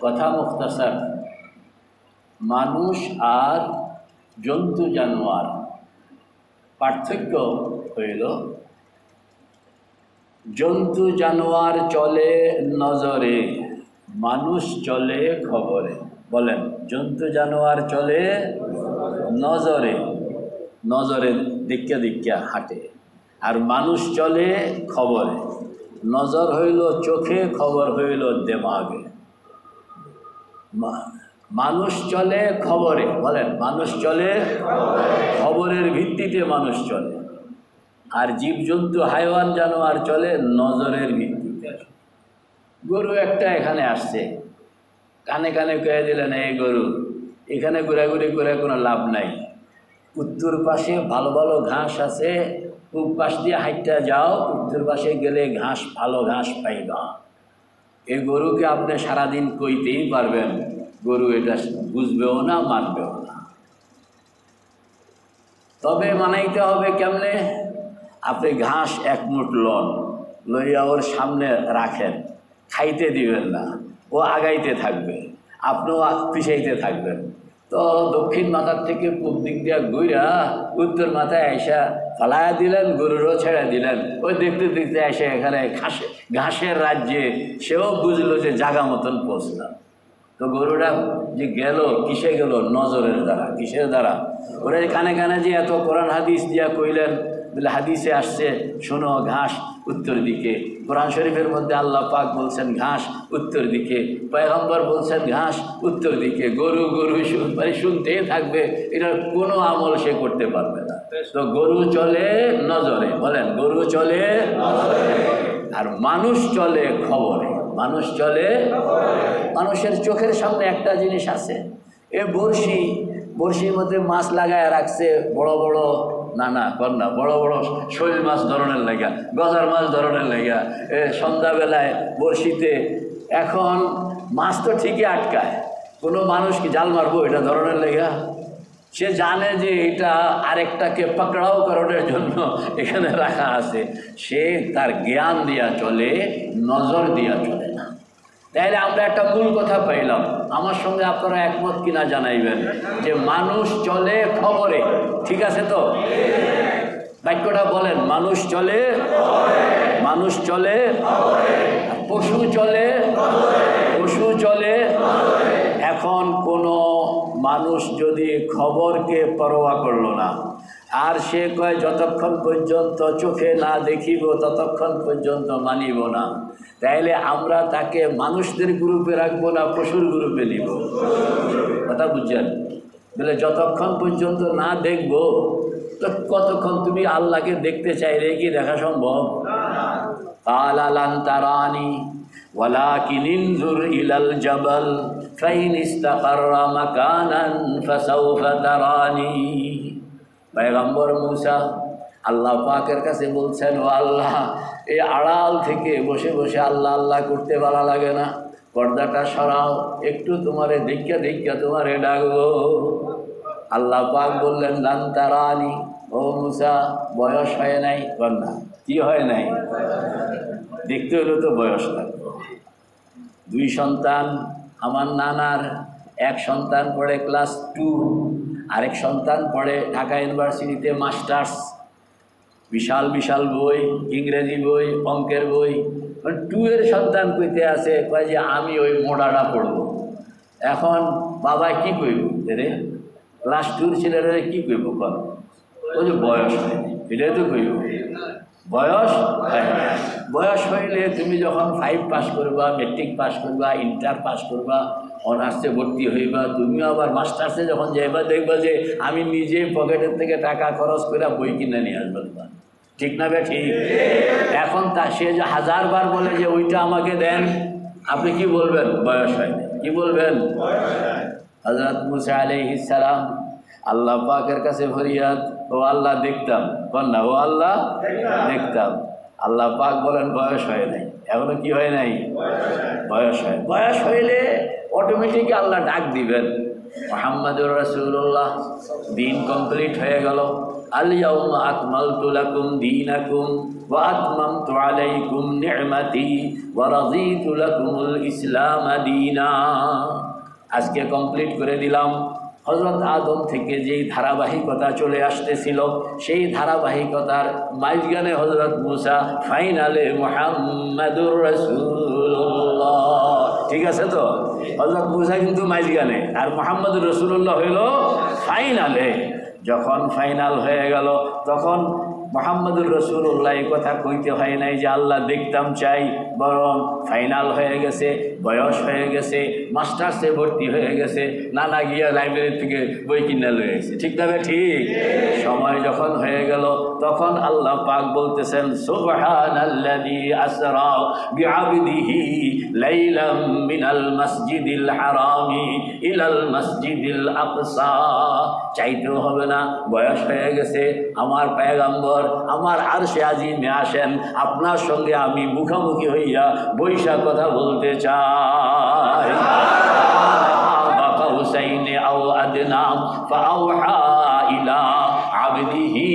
কথা মুখতাসার। মানুষ আর জন্তু জানোয়ার। পার্থক্য হইল, জন্তু জানোয়ার চলে নজরে, মানুষ চলে খবরে। বলেন, জন্তু জানোয়ার চলে নজরে নজরে দিক্কা দিক্কা হাঁটে। আর মানুষ চলে খবরে। নজর হইল চোখে, খবর হইল দেমাগে। মানুষ চলে খবরে, বলেন, মানুষ চলে খবরের ভিত্তিতে মানুষ চলে। আর জীবজন্তু, হাইওয়ান, জানোয়ার চলে নজরের ভিত্তিতে। গরু একটা এখানে আসছে। কানে কানে কয়ে দিলেন, এই গরু, এখানে ঘোরাঘুরি করে কোনো লাভ নাই। উত্তর পাশে ভালো ভালো ঘাস আছে, পূব পাশ দিয়ে হাইটটা যাও, উত্তর পাশে গেলে ঘাস, ভালো ঘাস পাইবা। এই গরুকে আপনি সারাদিন কইতেই পারবেন, গরু এটা বুঝবেও না, মানবেও না। তবে মানাইতে হবে কেমনে? আপনি ঘাস এক মুঠ লন, লইয়া ওর সামনে রাখেন, খাইতে দিবেন না, ও আগাইতে থাকবে, আপনিও পিছাইতে থাকবেন। তো দক্ষিণ মাথার থেকে পূব দিক দিয়া ঘুরা উত্তর মাথায় এসা ফালায়া দিলেন, গরুরও ছেড়ে দিলেন। ওই দেখতে দেখতে এসে এখানে ঘাসে, ঘাসের রাজ্যে সেও বুঝলো যে জাগা মতন পৌঁছলাম তো গরুটা যে গেল, কিসে গেল? নজরের দ্বারা, কিসের দ্বারা? ওরা কানে কানে যে এত কোরআন হাদিস দিয়া কইলেন, বলে হাদিসে আসছে, শোনো ঘাস উত্তর দিকে। কোরআন শরীফের মধ্যে আল্লাহ পাক বলছেন ঘাস, উত্তর দিকে। পয়গম্বর বলছেন ঘাস, উত্তর দিকে। গরু গরু মানে শুনতেই থাকবে, এটার কোনো আমল সে করতে পারবে না। তো গরু চলে নজরে, বলেন, গরু চলে আর মানুষ চলে খবরে। মানুষ চলে মানুষের চোখের সামনে একটা জিনিস আছে। এ বড়শি, বড়শির মধ্যে মাছ লাগায় রাখছে, বড় বড় না না না, বড় বড় শৈল মাছ ধরনের লেগা, গজার মাছ ধরনের লেগা। এ, সন্ধ্যাবেলায় বড়শিতে, এখন মাছ তো ঠিকই আটকায়। কোনো মানুষ কি জাল মারবো এটা ধরনের লেগা? সে জানে যে এটা আরেকটাকে পাকড়াও করানোর জন্য এখানে রাখা আছে। সে তার জ্ঞান দিয়া চলে, নজর দিয়া চলে না। তাইলে আমরা একটা ভুল কথা পাইলাম। আমার সঙ্গে আপনারা একমত কিনা জানাইবেন। যে মানুষ চলে খবরে, ঠিক আছে তো? বাক্যটা বলেন, মানুষ চলে মানুষ চলে পশু চলে পশু চলে এখন কোনো মানুষ যদি খবরকে পরোয়া করল না আর সে কয় যতক্ষণ পর্যন্ত চোখে না দেখিব ততক্ষণ পর্যন্ত মানিব না। তাইলে আমরা তাকে মানুষদের গ্রুপে রাখব না পশুর গ্রুপে নিব? কথা বুঝছেন? বলে যতক্ষণ পর্যন্ত না দেখব তো কতক্ষণ তুমি আল্লাহকে দেখতে চাইলে কি দেখা সম্ভব? আলালান তারানি ولكن انظر إلى الجبل فإن استقر مكانا فسوف تراني পয়গম্বর মুসা আল্লাহ পাকের কাছে বলছেন ও আল্লাহ এই আড়াল থেকে বসে বসে আল্লাহ আল্লাহ করতে ভালো লাগে না পর্দাটা সরাও একটু তোমারে দেখা দেখা তোমারে ডাকবো আল্লাহ পাক বললেন দান তারানি ও মুসা বয়স হয় নাই কন্যা কি হয় নাই দেখতে হলে তো বয়স লাগবে দুই সন্তান, আমার নানার, এক সন্তান পড়ে ক্লাস টু, আরেক সন্তান পড়ে ঢাকা ইউনিভার্সিটিতে মাস্টার্স। বিশাল বিশাল বই, ইংরেজি বই, অঙ্কের বই। টু এর সন্তান কইতে আছে, কয় যে আমি ওই মোড়াটা পড়ব। এখন বাবা কি কইব রে? ক্লাস টুর ছেলেরা কি কইব কর ওই যে বয়স হয়নি এটাই তো কইব। বয়স বয়স হইলে তুমি যখন ফাইভ পাস করবা মেট্রিক পাস করবা ইন্টার পাস করবা অনার্সে ভর্তি হইবা তুমিও আবার মাস্টার্সে যখন যাইবা দেখবা যে আমি নিজে পকেটের থেকে টাকা খরচ করে বই কিনে নিয়ে আসব তোমার। ঠিক না বে ঠিক? এখন তা সে যে হাজারবার বলে যে ওইটা আমাকে দেন আপনি কি বলবেন? বয়স হয়নি কি বলবেন? হজরত মুসা আলাইহিস সালাম আল্লাহ পাকের কাছে ফরিয়াদ ও আল্লাহ দেখতাম। কন্যা ও আল্লাহ দেখতাম। আল্লাহ পাক বলেন, বয়স হয় নাই। এখনও কি হয় নাই? বয়স হয়। বয়স হইলে অটোমেটিক আল্লাহ ডাক দিবেন। মোহাম্মদুর রাসুল্লাহ দিন কমপ্লিট হয়ে গেল। আলিয়াউম আকমাল তুলাকুম দিন আকুম ওয়াতমাম তু আলাইকুম নিয়মাতি ওয়ারাজি তুলাকুমুল ইসলাম আদিনা আজকে কমপ্লিট করে দিলাম। হজরত আদম থেকে যেই ধারাবাহিকতা চলে আসতেছিল, সেই ধারাবাহিকতার মাঝখানে হজরত মুসা, ফাইনালে মোহাম্মদুর রসুল্লাহ ঠিক আছে তো? হজরত মুসা কিন্তু মাঝখানে, আর মোহাম্মদুর রসুল্লাহ হইল ফাইনালে। যখন ফাইনাল হয়ে গেল, তখন মোহাম্মদুর রসুল্লাহ কথা কইতে হয় নাই যে আল্লাহ দেখতাম চাই, বরং ফাইনাল হয়ে গেছে, বয়স হয়ে গেছে, মাস্টার্সে ভর্তি হয়ে গেছে, নানা গিয়া লাইব্রেরি থেকে বই কিনে লয়ে গেছে ঠিক তবে ঠিক? সময় যখন হয়ে গেল, তখন আল্লাহ পাক বলতেছেন চাইতেও হবে না, বয়স হয়ে গেছে, আমার পায়গাম্বর আমার আর সে আজিমে আসেন, আপনার সঙ্গে আমি মুখামুখি হইয়া বৈশা কথা বলতে চাই। হুসাইন আও আদনাম ফাওহা ইলা আবদিহি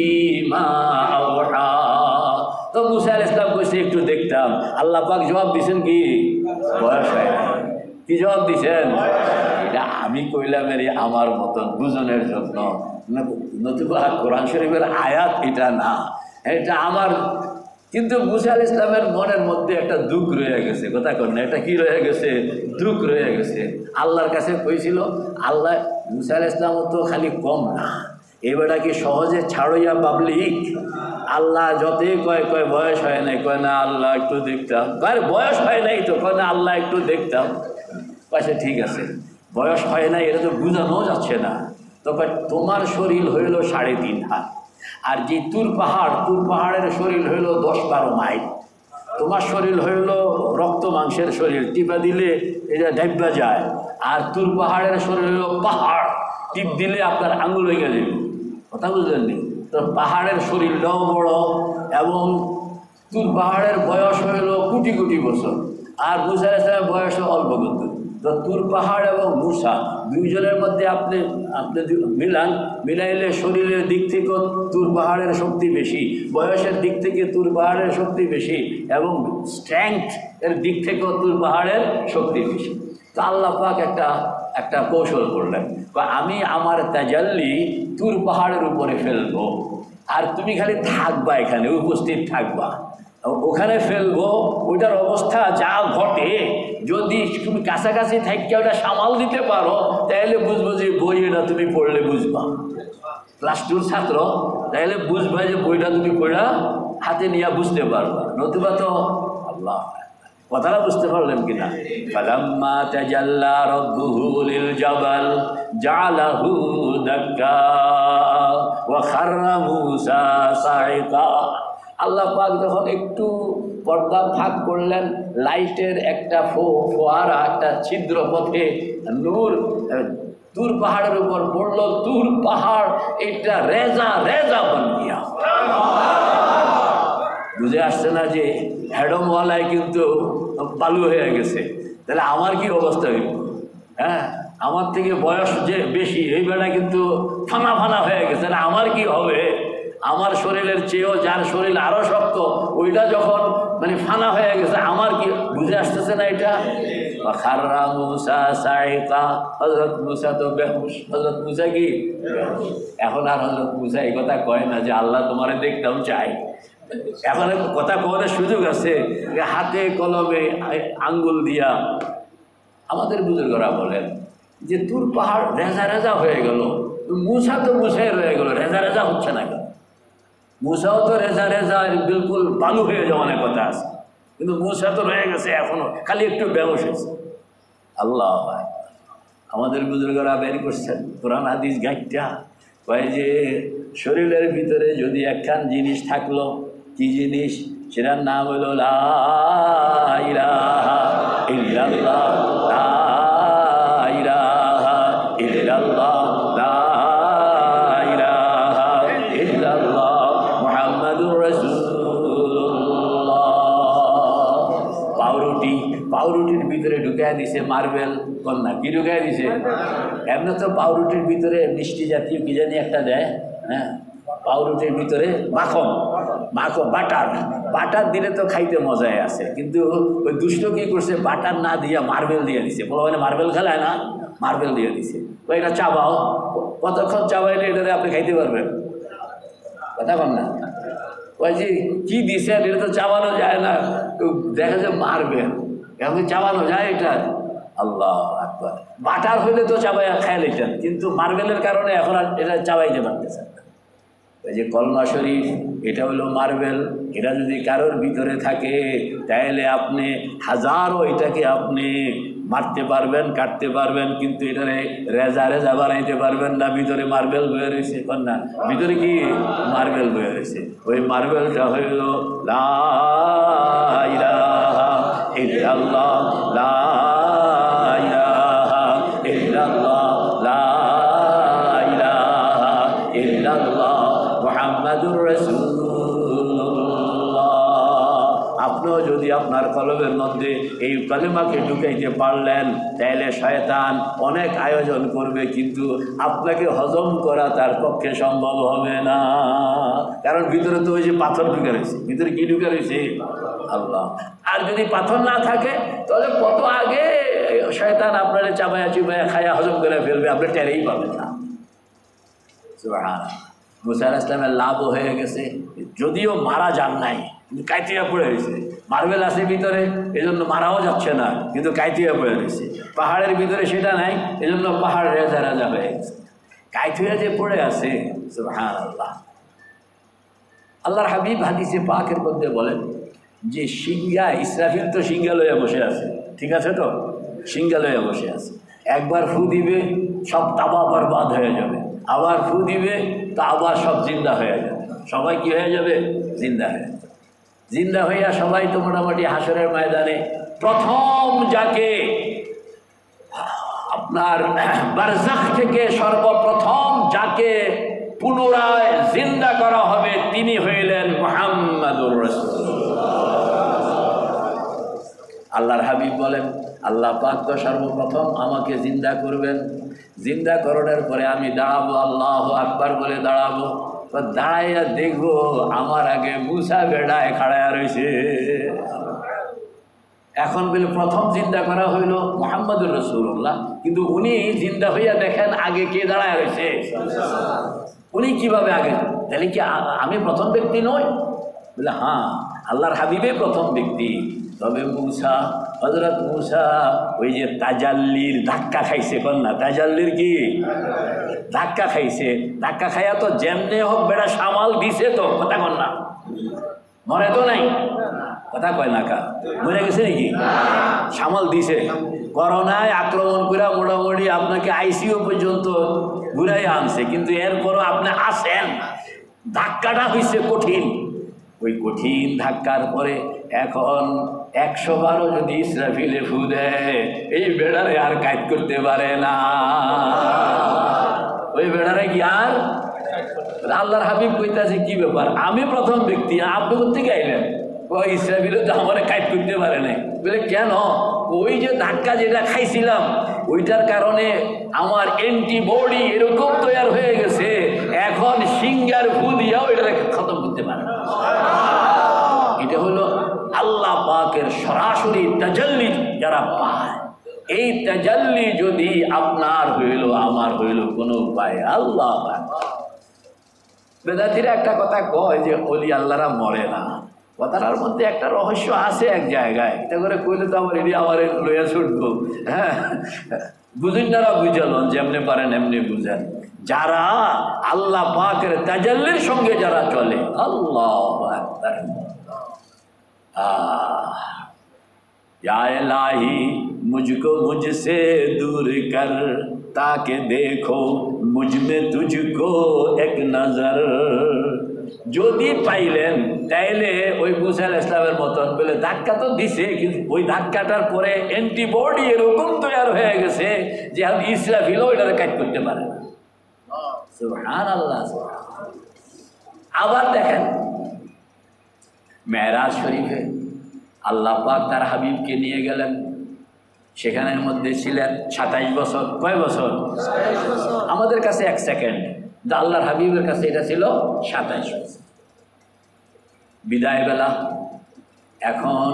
মা আওহা। তো মুসা আলাইহিস সালাম কইছে, একটু দেখতাম। আল্লাহ পাক জবাব দিছেন কি? বয়স হয়। কি জবাব দিছেন? এটা আমি কইলাম এর আমার মতন দুজনের জন্য। নতুবা কোরআন শরীফের আয়াত এটা না। এটা আমার কিন্তু মুসা আল ইসলামের মনের মধ্যে একটা দুঃখ রয়ে গেছে। কথা না, এটা কি রয়ে গেছে? দুঃখ রয়ে গেছে। আল্লাহর কাছে কইছিল, আল্লাহ, মুসা আল ইসলাম তো খালি কম না। এবারটা কি সহজে ছাড়ইয়া পাবলিক আল্লাহ যতই কয় কয়, বয়স হয় নাই। কয়, না, আল্লাহ একটু দেখতাম। কয়, বয়স হয় নাই তো? কয়, না, আল্লাহ একটু দেখতাম। কয়েছে ঠিক আছে। বয়স হয় না, এটা তো বোঝানো যাচ্ছে না। তো তোমার শরীর হইল সাড়ে তিন হাত, আর যে তুর পাহাড়, তুর পাহাড়ের শরীর হইল দশ বারো মাইল। তোমার শরীর হইল রক্ত মাংসের শরীর, টিপা দিলে এটা ডাইবা যায়, আর তুর পাহাড়ের শরীর হইল পাহাড়, টিপ দিলে আপনার আঙুল হয়ে গেলে কথা বুঝলেন নি? তো পাহাড়ের শরীর শরীরটাও বড়, এবং তুর পাহাড়ের বয়স হইল কোটি কোটি বছর, আর বুঝা বয়স অল্প কিন্তু তো তুর পাহাড় এবং মুসা, দুইজনের মধ্যে আপনি আপনি মিলান, মিলাইলে শরীরের দিক থেকেও তুর পাহাড়ের শক্তি বেশি, বয়সের দিক থেকে তুর পাহাড়ের শক্তি বেশি এবং স্ট্রেংথ এর দিক থেকেও তুর পাহাড়ের শক্তি বেশি। তো আল্লাহ পাক একটা একটা কৌশল করলেন আমি আমার তাজাল্লি তুর পাহাড়ের উপরে ফেলব। আর তুমি খালি থাকবা এখানে, উপস্থিত থাকবা। ওখানে ফেলব, ওইটার অবস্থা যা ঘটে, যদি তুমি কাছাকাছি থাকি ওটা সামাল দিতে পারো তাহলে বুঝব যে বই এটা তুমি পড়লে বুঝবা। ক্লাস টুর ছাত্র তাহলে বুঝবা যে বইটা তুমি পড়া হাতে নিয়ে বুঝতে পারবা। নতুবা তো আল্লাহ কথাটা বুঝতে পারলেন কিনা? ফালাম্মা তাজাল্লা রাব্বুহু লিল জাবাল, জালাহু দাক্কা, ওয়া খাররা মূসা সাইকা আল্লাহ পাক যখন একটু পর্দা ফাঁক করলেন, লাইটের একটা ফো ফোয়ারা, একটা ছিদ্র পথে নূর তুর পাহাড়ের উপর পড়ল তুর পাহাড় এটা রেজা রেজা বন বুঝে আসছে না যে হ্যাডমওয়ালায় কিন্তু বালু হয়ে গেছে। তাহলে আমার কি অবস্থা হইব হ্যাঁ? আমার থেকে বয়স যে বেশি, এই বেলা কিন্তু ফানা ফানা হয়ে গেছে, তাহলে আমার কি হবে? আমার শরীরের চেয়েও যার শরীর আরও শক্ত, ওইটা যখন মানে ফানা হয়ে গেছে, আমার কি বুঝে আসতেছে না এটা? খাররা মুসা সাইকা হজরত মুসা তো হজরত মুসা কি? এখন আর হজরত মুসা এই কথা কয় না যে আল্লাহ তোমারে দেখতাম চাই এখন কথা কওয়ার সুযোগ আছে হাতে কলমে আঙ্গুল দিয়া আমাদের বুজুর্গরা বলেন যে তুর পাহাড় রেজা রেজা হয়ে গেল, মুসা তো মুসাই রয়ে গেল, রেজা রেজা হচ্ছে না কেন? মুসাও তো রেজা রেজা বিলকুল বালু হয়ে যাওয়ার কথা আছে। কিন্তু মুসা তো রয়ে গেছে এখনও, খালি একটু ব্যবস হয়েছে। আল্লাহ। আমাদের বুজুর্গরা বের করছেন, কোরআন হাদিস গাইটা। কয় যে, শরীরের ভিতরে যদি একখান জিনিস থাকল, কি জিনিস? সেটার নাম হলো লা ইলাহা দিছে মার্বেল কন্যা, কি ঢুকায় দিছে? এমনি তো পাউরুটির ভিতরে মিষ্টি জাতীয় কি জানি একটা দেয় হ্যাঁ? পাউরুটির ভিতরে মাখন মাখন, বাটার। বাটার দিলে তো খাইতে মজায় আছে, কিন্তু ওই দুষ্ট কি করছে, বাটার না দিয়া মার্বেল দিয়ে দিছে। বলো মানে মার্বেল খেলায় না মার্বেল দিয়ে দিছে। তো এটা চাবাও কতক্ষণ চাবাইলে এটাতে আপনি খাইতে পারবেন? কথা কন না। ওই যে, কি দিছে এটা তো চাবানো যায় না। দেখা যায় মারবেন এখন চাবানো যায় এটা। আল্লাহ আকবার। বাটার হইলে তো চাবাইয়া খায় নিতেন কিন্তু মার্বেলের কারণে এখন আর এটা চাবাইতে পারতেছেন ওই যে কলমা শরীফ, এটা হলো মার্বেল, এটা যদি কারোর ভিতরে থাকে তাহলে আপনি হাজারো এটাকে আপনি মারতে পারবেন, কাটতে পারবেন, কিন্তু এটারে রেজা রেজা বানাইতে পারবেন না, ভিতরে মার্বেল বয়ে রয়েছে। না, ভিতরে কি? মার্বেল বয়ে রয়েছে। ওই মার্বেলটা হইল লা ইলাহা আপনার কলমের মধ্যে এই কলেমাকে ঢুকাইতে পারলেন তাহলে শয়তান অনেক আয়োজন করবে, কিন্তু আপনাকে হজম করা তার পক্ষে সম্ভব হবে না। কারণ ভিতরে তো ওই যে পাথর ঢুকে রয়েছে। ভিতরে কি ঢুকে রয়েছে? আল্লাহ। আর যদি পাথর না থাকে, তাহলে কত আগে শয়তান আপনার চাবায়া চুবায়া খায়া হজম করে ফেলবে, আপনি টেরেই পাবেন না। মুসা ইসলামের লাভও হয়ে গেছে। যদিও মারা যান নাই কাইতিয়া পড়ে রয়েছে। মার্বেল আছে ভিতরে, এজন্য মারাও যাচ্ছে না, কিন্তু কাইতিয়া পড়ে রয়েছে। পাহাড়ের ভিতরে সেটা নাই, এজন্য পাহাড় রেজা রাজা হয়ে গেছে। কাইথুয়া যে পড়ে আছে হ্যাঁ আল্লাহ আল্লাহর হাবিব হাদিসে পাকের মধ্যে বলেন যে সিঙ্গা ইসরাফিল তো সিঙ্গা লইয়া বসে আছে, ঠিক আছে তো? সিঙ্গা লইয়া বসে আছে। একবার ফু দিবে, সব তাবা বরবাদ হয়ে যাবে। আবার ফু দিবে তা আবার সব জিন্দা হয়ে যাবে। সবাই কি হয়ে যাবে? জিন্দা হয়ে যাবে। জিন্দা হইয়া সবাই তো মোটামুটি হাসরের ময়দানে প্রথম যাকে আপনার বারজাখ থেকে সর্বপ্রথম যাকে পুনরায় জিন্দা করা হবে তিনি হইলেন মোহাম্মদুর আল্লাহর হাবিব বলেন, আল্লাহ পাক তো সর্বপ্রথম আমাকে জিন্দা করবেন। জিন্দা করণের পরে আমি দাঁড়াবো, আল্লাহ আকবার বলে দাঁড়াবো। তো দাঁড়াইয়া দেখব, আমার আগে মুসা বেড়ায় খাড়ায় রয়েছে এখন বলে প্রথম চিন্তা করা হইল মোহাম্মদুর রসুল্লাহ কিন্তু উনি চিন্তা হইয়া দেখেন আগে কে দাঁড়ায় রয়েছে উনি কীভাবে আগে? তাহলে কি আমি প্রথম ব্যক্তি নই? বলে হ্যাঁ আল্লাহর হাবিবে প্রথম ব্যক্তি। তবে মুসা হজরত মুসা, ওই যে তাজাল্লির ধাক্কা খাইছে কন্যা তাজাল্লির কি? ধাক্কা খাইছে। ধাক্কা খাইয়া তো যেমনে হোক বেড়া সামাল দিছে তো, কথা কন্যা মরে তো নাই? কথা কয় না কা? মরে গেছে নাকি? সামাল দিছে। করোনায় আক্রমণ করে মোটামুটি আপনাকে আইসিইউ পর্যন্ত ঘুরাই আনছে, কিন্তু এরপরও আপনি আসেন ধাক্কাটা হয়েছে কঠিন। ওই কঠিন ধাক্কার পরে এখন একশো বারো যদি ইসরাফিলে ফু দেয়, এই বেড়ারে আর কাজ করতে পারে না। ওই বেড়ারে কি আর? আল্লাহর হাবিব কইতাছে, কি ব্যাপার? আমি প্রথম ব্যক্তি, আপনি কোথেকে আইলেন? ও ইসরাফিলে তো আমার কাজ করতে পারে নাই। বলে, কেন? ওই যে ধাক্কা যেটা খাইছিলাম, ওইটার কারণে আমার অ্যান্টিবডি এরকম তৈরি হয়ে গেছে, এখন সিঙ্গার ফু দিয়াও এটা খতম করতে পারে না। এটা হলো আল্লাহ পাকের সরাসরি তাজাল্লি যারা পায়, এই তাজাল্লি যদি আপনার হইল, আমার হইল, কোনো উপায় আল্লাহ। বেদাতিরা একটা কথা কয় যে, অলি আল্লাহরা মরে না। কথাটার মধ্যে একটা রহস্য আছে এক জায়গায়। এটা করে কইলে তো আমার এটি আমার লইয়া ছুটবো। হ্যাঁ? বুঝুন যারা বুঝালন, যেমনি পারেন এমনি বুঝেন। যারা আল্লাহ পাকের তাজাল্লির সঙ্গে যারা চলে, আল্লাহ আকবার। आह, या इलाही मुझको मुझसे दूर कर ताकि देखो मुझ में तुझको एक नजर যদি পাইলেন তাইলে ওই মুসা আলাইহিস ইসলামের মতন বলে ধাক্কা তো দিছে কিন্তু ওই ধাক্কাটার পরে অ্যান্টিবডি এরকম তৈরি হয়ে গেছে যে আমি ইসরাফিলও এটাকে কাজ করতে পারে না সুবহানাল্লাহ সুবহানাল্লাহ। আবার দেখেন মেহরাজ শরীফে আল্লাহ পাক তার হাবিবকে নিয়ে গেলেন। সেখানের মধ্যে ছিলেন সাতাইশ বছর। কয় বছর? আমাদের কাছে এক সেকেন্ড। কিন্তু আল্লাহর হাবিবের কাছে এটা ছিল সাতাইশ বছর। বিদায় বেলা। এখন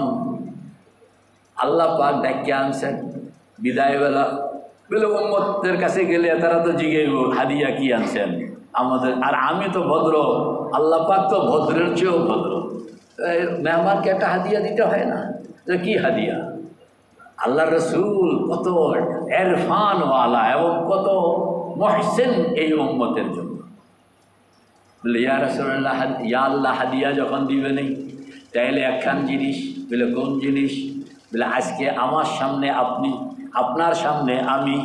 আল্লাহ পাক ডাকিয়ে আনছেন। বিদায় বেলা। বলে, উম্মতের কাছে গেলে তারা তো জিগেইব, হাদিয়া কি আনছেন? আমাদের আর আমি তো ভদ্র। আল্লাহ পাক তো ভদ্রের চেয়েও ভদ্র। মেহমানকে একটা হাদিয়া দিতে হয় না? কি হাদিয়া? আল্লাহ রসুল কত এরফানওয়ালা এবং কত মহসেন এই উম্মতের জন্য। বলে, ইয়া রসুল্লাহ ইয়া আল্লাহ, হাদিয়া যখন দিবে নেই, তাইলে একখান জিনিস, বলে, কোন জিনিস? বলে, আজকে আমার সামনে আপনি, আপনার সামনে আমি,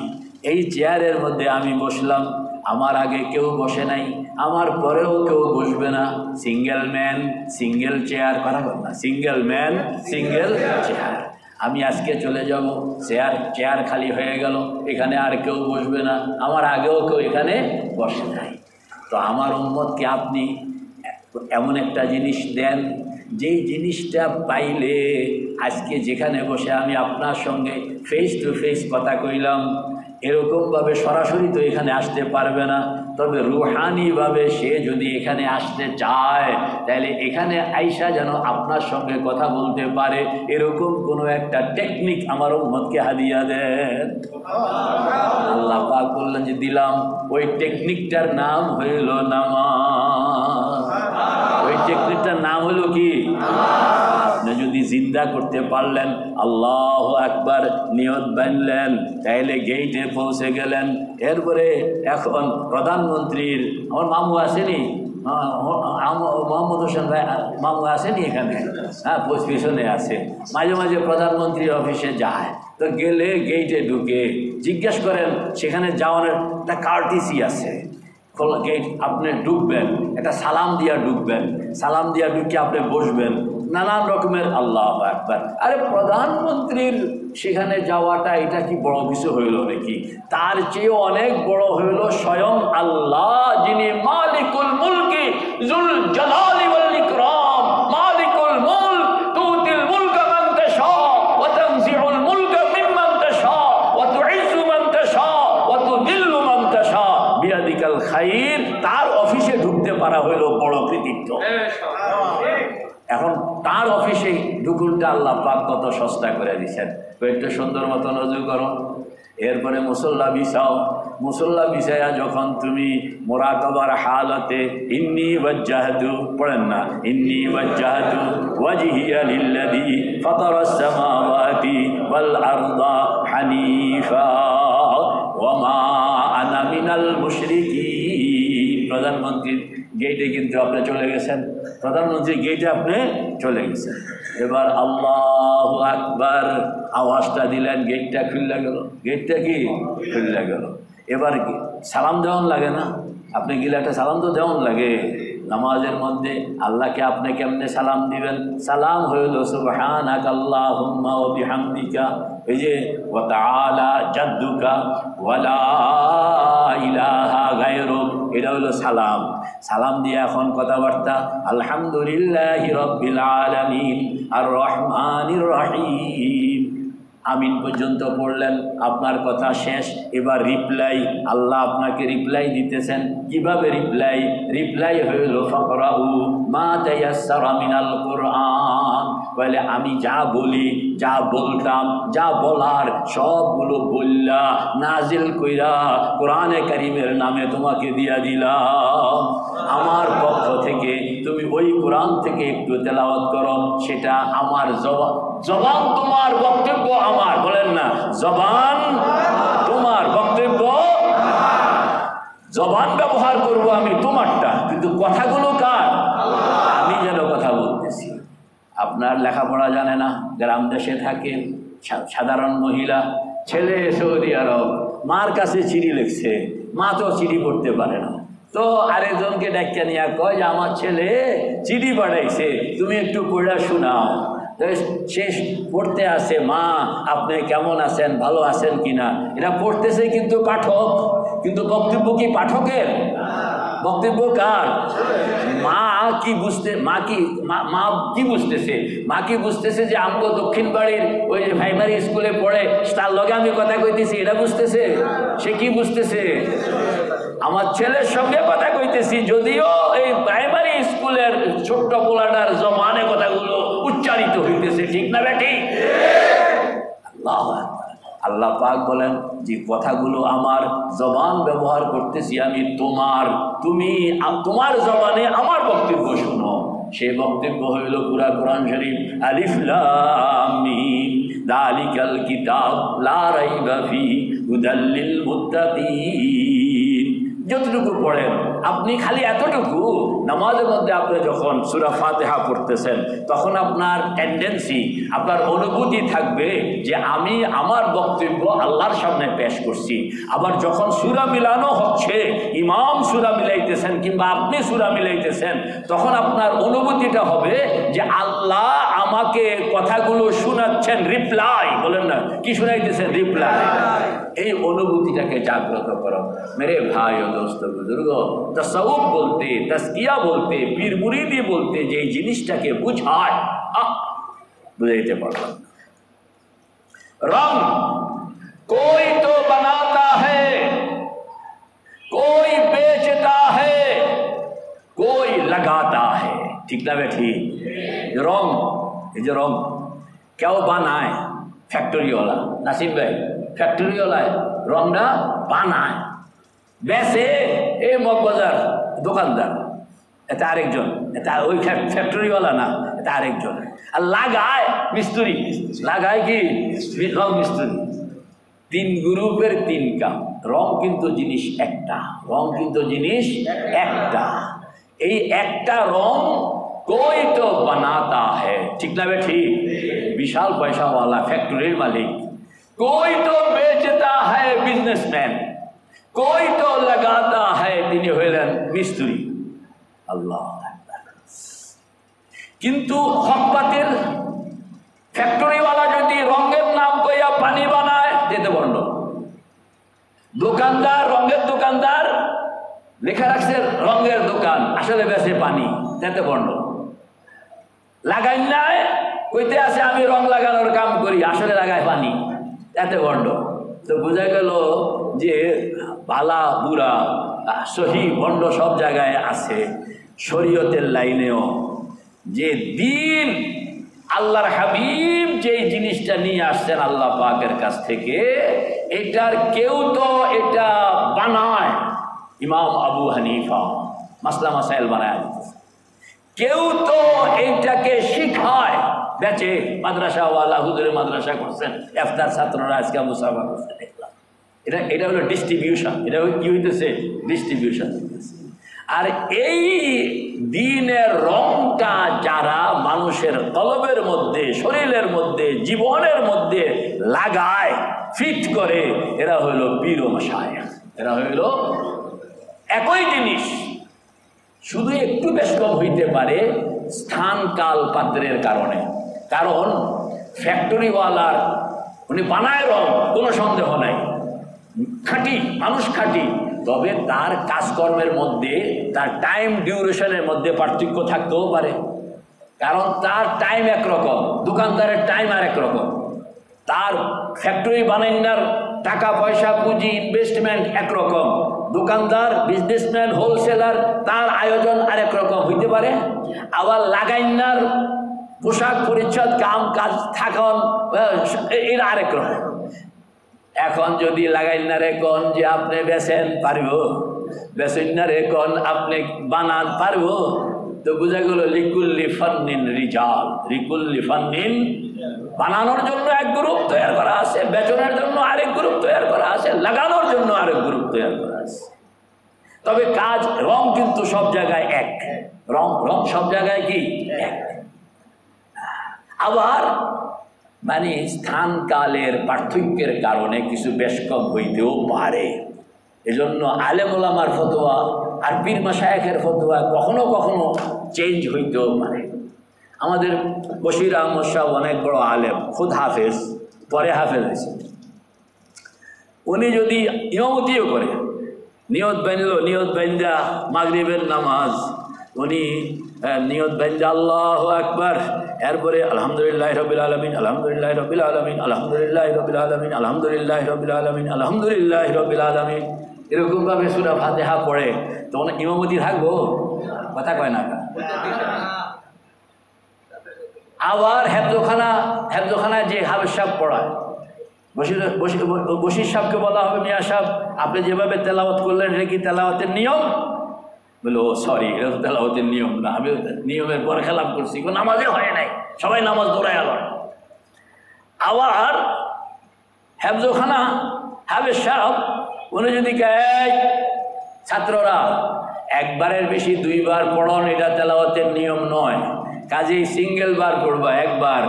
এই চেয়ারের মধ্যে আমি বসলাম আমার আগে কেউ বসে নাই, আমার পরেও কেউ বসবে না। সিঙ্গেল ম্যান সিঙ্গেল চেয়ার করা না। সিঙ্গেল ম্যান সিঙ্গেল চেয়ার আমি আজকে চলে যাব চেয়ার চেয়ার খালি হয়ে গেল, এখানে আর কেউ বসবে না। আমার আগেও কেউ এখানে বসে নাই। তো আমার উম্মতকে আপনি এমন একটা জিনিস দেন, যেই জিনিসটা পাইলে আজকে যেখানে বসে আমি আপনার সঙ্গে ফেস টু ফেস কথা কইলাম এরকমভাবে সরাসরি তো এখানে আসতে পারবে না। তবে রুহানিভাবে সে যদি এখানে আসতে চায়, তাহলে এখানে আইসা যেন আপনার সঙ্গে কথা বলতে পারে। এরকম কোনো একটা টেকনিক আমার উম্মতকে হাদিয়া দেন। আল্লাহ পাক বললেন যে, দিলাম। ওই টেকনিকটার নাম হইল নামা ওই টেকনিকটার নাম হলো কি? যদি জিন্দা করতে পারলেন, আল্লাহ একবার নিয়ত বানলেন, তাইলে গেইটে পৌঁছে গেলেন। এরপরে এখন প্রধানমন্ত্রীর, আমার মামু আসেনি? মোহাম্মদ হোসেন ভাই, মামু আসেনি এখানে? হ্যাঁ পিছনে আছে। মাঝে মাঝে প্রধানমন্ত্রী অফিসে যায়। তো গেলে গেইটে ঢুকে জিজ্ঞেস করেন, সেখানে যাওয়ার একটা কার্টিসি আছে। আপনি ডুববেন। একটা সালাম দিয়া ডুববেন। সালাম দিয়া ডুবকে আপনি বসবেন। নানান রকমের আল্লাহ একবার আরে প্রধানমন্ত্রীর সেখানে যাওয়াটা, এটা কি বড় কিছু হইল নাকি? তার চেয়ে অনেক বড় হইল স্বয়ং আল্লাহ, যিনি মালিকুল মুলকি, জুল জালালি ওয়াল ইকরাম মালিকুল মুলক তুতিল মুলকা মান তাশা ওয়া তানজিউল মুলকা মিম্মান তাশা ওয়া তুইজ্জু মান তাশা ওয়া তুযিল্লু মান তাশা খাইর, তার অফিসে ঢুকতে পারা হইল বড় কৃতিত্ব। এখন তার অফিসে ঢুকুনটা আল্লাহ পাক কত সস্তা করে দিচ্ছেন একটু সুন্দর মতো নজর করো। এরপরে মুসল্লা বিছাও মুসল্লা বিছায়া যখন তুমি মোরাকবার হালতে ইন্নি ওয়াজ্জাহাতু, পড়েন না, ইন্নি ওয়াজ্জাহাতু ওয়াজহিয়া লিল্লাযী ফাতারাস সামাওয়াতি ওয়াল আরদা হানিফা। ওয়া মা আনা মিনাল মুশরিকি প্রধানমন্ত্রীর গেটে কিন্তু আপনি চলে গেছেন। প্রধানমন্ত্রীর গেটে আপনি চলে গেছেন। এবার আল্লাহ আকবার আওয়াজটা দিলেন গেটটা খুললে গেল। গেটটা কি? খুললে গেল। এবার কি? সালাম দেওয়ান লাগে না? আপনি গেলে একটা সালাম তো দেওয়ান লাগে। নামাজের মধ্যে আল্লাহকে আপনি কেমনে সালাম দিবেন? সালাম হইল বিহামদিকা। এই যে ওয়ালা ইলাহা এটা হলো সালাম। সালাম দিয়ে এখন কথাবার্তা। আলহামদুলিল্লাহ রব্বিল আলামিন। আর রহমানির রহিম। আমিন পর্যন্ত পড়লেন, আপনার কথা শেষ। এবার রিপ্লাই আল্লাহ আপনাকে রিপ্লাই দিতেছেন। কীভাবে রিপ্লাই রিপ্লাই হইল ফকরাউ মা তাইয়াসসারা মিনাল কোরআন। বলে, আমি যা বলি, যা বলতাম, যা বলার, সবগুলো বললা, নাজিল কইরা কোরআনে কারিমের নামে তোমাকে দিয়া দিলাম। আমার পক্ষ থেকে তুমি ওই কোরআন থেকে একটু তেলাওয়াত করো, সেটা আমার জবান জবান তোমার বক্তব্য আমার। বলেন না, জবান তোমার বক্তব্য জবান ব্যবহার করব আমি তোমারটা, কিন্তু কথাগুলো কার? আমি যেন কথা বলতেছি। আপনার লেখাপড়া জানে না, গ্রাম দেশে থাকে সাধারণ মহিলা, ছেলে সৌদি আরব, মার কাছে চিঠি লিখছে, মা তো চিঠি পড়তে পারে না। তো আরেকজনকে ডাক্কা নিয়ে কয় যে, আমার ছেলে চিঠি পাঠাইছে, তুমি একটু পড়া শোনাও। সে পড়তে আসে মা, আপনি কেমন আছেন? ভালো আছেন কিনা? এরা পড়তেছে কিন্তু পাঠক। কিন্তু বক্তব্য কি পাঠকের? বক্তব্য কার? মা কি বুঝতে, মা কি, মা- মা কি বুঝতেছে? মা কি বুঝতেছে যে আমগো দক্ষিণ বাড়ির ওই যে প্রাইমারি স্কুলে পড়ে, তার লগে আমি কথা কইতেছি এটা বুঝতেছে? সে কি বুঝতেছে? আমার ছেলের সঙ্গে কথা কইতেছি, যদিও এই প্রাইমারি স্কুলের ছোট্ট পোলাটার জমানে কথাগুলো উচ্চারিত হইতেছে, ঠিক না বেটি আল্লাহ আল্লাহ পাক বলেন, যে কথাগুলো আমার জবান ব্যবহার করতেছি আমি, তোমার, তুমি তোমার জবানে আমার বক্তব্য শুনো। সেই বক্তব্য হইল পুরা কোরআন শরীফ, আলিফ লাম মিম, দালিকাল কিতাব, লা রাইবা ফি, হুদাল লিল মুত্তাকিন। যতটুকু পড়েন আপনি খালি এতটুকু নামাজের মধ্যে আপনি যখন সুরা ফাতেহা পড়তেছেন তখন আপনার টেন্ডেন্সি আপনার অনুভূতি থাকবে যে আমি আমার বক্তব্য আল্লাহর সামনে পেশ করছি। আবার যখন সুরা মিলানো হচ্ছে ইমাম সুরা মিলাইতেছেন কিংবা আপনি সুরা মিলাইতেছেন তখন আপনার অনুভূতিটা হবে যে আল্লাহ আমাকে কথাগুলো শোনাচ্ছেন রিপ্লাই বলেন না কি শোনাইতেছেন? রিপ্লাই এই অনুভূতিটাকে জাগ্রত করো। মেরে ভাই ও দোস্ত বুজুর্গ তসউফ বলতে তসকিয়া বলতে পীর মুরিদি বলতে যে জিনিসটাকে বুঝায় আহ বুঝাইতে পারলাম না। রং कोई तो बनाता है कोई बेचता है कोई लगाता है ঠিক না বেঠি রং এই যে রং কেউ বানায় ফ্যাক্টরিওয়ালা নাসিম ভাই ফ্যাক্টরিওয়ালায় রংটা বানায় বেসে এই মগবাজার দোকানদার, এটা আরেকজন, এটা ওই ফ্যাক্টরিওয়ালা না, এটা আরেকজন। আর লাগায় মিস্তুরি, লাগায় কি? রং মিস্ত্রি। তিন গ্রুপের তিন কাম রং কিন্তু জিনিস একটা, রং কিন্তু জিনিস একটা। এই একটা রং কই তো বানাতা হে? ঠিক না বে ঠিক? বিশাল পয়সাওয়ালা ফ্যাক্টরির মালিক। কই তো বেচতা হ্যাঁ বিজনেসম্যান? কয়টা লাগাতা হয় তিনি হইলেন মিস্ত্রি আল্লাহ কিন্তু হক ফ্যাক্টরিওয়ালা যদি রঙের নাম কইয়া পানি বানায় যেতে বন্ধ দোকানদার রঙের দোকানদার লেখা রাখছে রঙের দোকান আসলে বেশি পানি যেতে বন্ধ লাগাই নাই কইতে আছে আমি রং লাগানোর কাম করি আসলে লাগায় পানি এতে বন্ধ তো বোঝা গেল যে বালা, বুড়া, সহি বন্ড সব জায়গায় আছে শরীয়তের লাইনেও। যে দিন আল্লাহর হাবিব যে জিনিসটা নিয়ে আসছেন আল্লাহ পাকের কাছ থেকে, এটার কেউ তো এটা বানায়। ইমাম আবু হানিফা মাসলা মাসাইল বানায়। কেউ তো এইটাকে শিখায়। বেচে মাদ্রাসাওয়ালা হুজুরে মাদ্রাসা করছেন। এফতার ছাত্ররা আজকে মুসাফা করছে এটা এটা হলো ডিস্ট্রিবিউশন এটা কি হইতেছে? ডিস্ট্রিবিউশন আর এই দিনের রংটা যারা মানুষের কলবের মধ্যে, শরীরের মধ্যে, জীবনের মধ্যে লাগায় ফিট করে, এরা হইল বীর মশায় এরা হইল একই জিনিস। শুধু একটু বেশ কম হইতে পারে স্থান কাল পাত্রের কারণে। কারণ ফ্যাক্টরিওয়ালার উনি বানায় রং, কোনো সন্দেহ নাই। খাঁটি, মানুষ খাঁটি। তবে তার কাজকর্মের মধ্যে, তার টাইম ডিউরেশনের মধ্যে পার্থক্য থাকতেও পারে। কারণ তার টাইম একরকম, দোকানদারের টাইম আর একরকম। তার ফ্যাক্টরি বানাইনার টাকা, পয়সা, পুঁজি ইনভেস্টমেন্ট একরকম। দোকানদার বিজনেসম্যান হোলসেলার তার আয়োজন আরেক রকম হইতে পারে। আবার লাগাইনার পোশাক পরিচ্ছদ, কাম কাজ, থাকন এর আরেক রকম। এখন যদি লাগাইনারে কন যে আপনি বেছেন পারব বেসইনারে কন আপনি বানান পারব, তো বুঝা গেল লিকুল্লি ফান্নিন রিজাল, লিকুল্লি ফান্নিন বানানোর জন্য এক গ্রুপ তৈরি করা আছে, বেচনের জন্য আরেক গ্রুপ তৈরি করা আছে, লাগানোর জন্য আরেক গ্রুপ তৈরি করা আছে। তবে কাজ রং কিন্তু সব জায়গায় এক, রং রং সব জায়গায় কি? এক। আবার মানে স্থান কালের পার্থক্যের কারণে কিছু বেশ কম হইতেও পারে। এজন্য আলেম ওলামার ফতোয়া আর পীর মাসায়েখের ফতোয়া কখনো কখনো চেঞ্জ হইতেও পারে। আমাদের বশির আহমদ সাহেব অনেক বড় আলেম, খুদ হাফেজ, পরে হাফেজ হয়েছে। উনি যদি ইমামতিও করে, নিয়ত বাঁধল নিয়ত বান্ধা মাগরিবের নামাজ উনি নিয়ত বান্ধা আল্লাহ আকবার। এরপরে আলহামদুলিল্লাহ রবিল আলমিন, আলহামদুলিল্লাহ রবিল আলমিন, আলহামদুলিল্লাহ রবিল আলমিন, আলহামদুলিল্লাহ রবিল আলমিন, আলহামদুলিল্লাহ রবিল আলমিন। এরকমভাবে সুরা ফাতেহা পড়ে। তখন ইমামতি থাকব? কথা কয় না? আবার হেফজোখানা, হেফজোখানায় যে হাবের সাহেব পড়ায়। বশির বশির সাহেবকে বলা হবে মিয়া সাহেব, আপনি যেভাবে তেলাওয়াত করলেন, এটা কি তেলাওয়াতের নিয়ম? বলে ও সরি এটা তো তেলাওয়াতের নিয়ম না। আমি নিয়মের পর খেলাপ করছি, কোনো নামাজে হয় নাই, সবাই নামাজ দৌড়ায় আবার। আবার হেফজোখানা হাবের সাহেব, উনি যদি ছাত্ররা, একবারের বেশি দুইবার পড়ন, এটা তেলাওয়াতের নিয়ম নয়, কাজেই সিঙ্গেল বার পড়বা, একবার,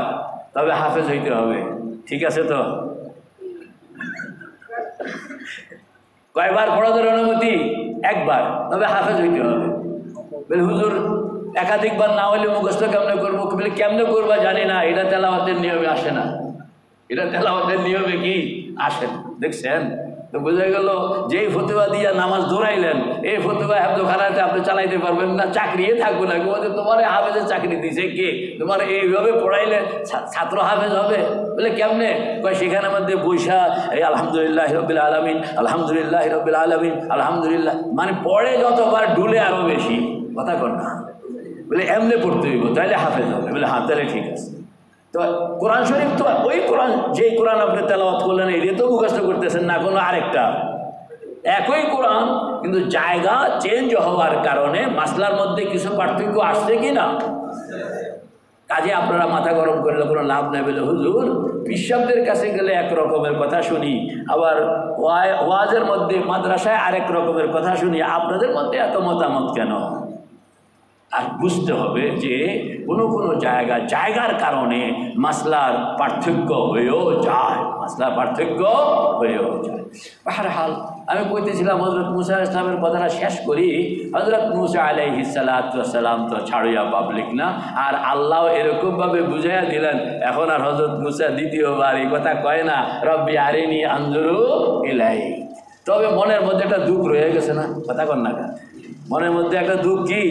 তবে হাফেজ হইতে হবে। ঠিক আছে তো? কয়বার পড়াদের অনুমতি? একবার। তবে হাফেজ হইতে হবে। বলে, হুজুর, একাধিকবার না হলে মুখস্থ কেমনে করব? বলে, কেমনে করবা জানি না, এটা তেলাওয়াতের নিয়মে আসে না। এটা তেলাওয়াতের নিয়মে কি আসেন দেখছেন? তো বোঝা গেল যেই ফতুয়া দিয়া নামাজ ধরাইলেন এই ফতুয়া হেফজোখানাতে আপনি চালাইতে পারবেন না চাকরিয়ে থাকব না। বলছে, তোমার হাফেজের চাকরি দিছে কে? তোমার এইভাবে পড়াইলে ছাত্র হাফেজ হবে? বলে কেমনে? কয় সেখানের মধ্যে বৈশা এই আলহামদুলিল্লাহ রবিল আলমিন আলহামদুলিল্লাহ রবিল আলমিন আলহামদুলিল্লাহ মানে পড়ে যতবার ডুলে আরও বেশি। কথা কর না। বলে এমনি পড়তে হইব তাহলে হাফেজ হবে। বলে হ্যাঁ তাহলে ঠিক আছে। তো কোরআন শরীফ তো ওই কোরআন, যেই কোরআন আপনি তেলাওয়াত করলেন, এই তো মুখস্থ করতেছেন না, কোনো আরেকটা। একই কোরআন, কিন্তু জায়গা চেঞ্জ হওয়ার কারণে মাসলার মধ্যে কিছু পার্থক্য আসছে কি না? কাজে আপনারা মাথা গরম করলে কোনো লাভ নেই বলে, হুজুর পিসাবদের কাছে গেলে এক রকমের কথা শুনি, আবার ওয়া- ওয়াজের মধ্যে মাদ্রাসায় আরেক রকমের কথা শুনি, আপনাদের মধ্যে এত মতামত কেন? আর বুঝতে হবে যে কোনো কোনো জায়গা, জায়গার কারণে মাসলার পার্থক্য হয়েও যায়। মাসলার পার্থক্য হয়েও যায়। হাল আমি কইতেছিলাম হজরত মুসা ইসলামের কথাটা শেষ করি। হজরত মুসা আলাইহি সালাম তো ছাড়িয়া পাবলিক না। আর আল্লাহ এরকমভাবে বুঝাইয়া দিলেন, এখন আর হজরত মুসা দ্বিতীয়বার এই কথা কয় না, রব্বি আরিনি আঞ্জুরু ইলাই তবে মনের মধ্যে একটা দুঃখ রয়ে গেছে না? কথা কর না? মনের মধ্যে একটা দুঃখ কি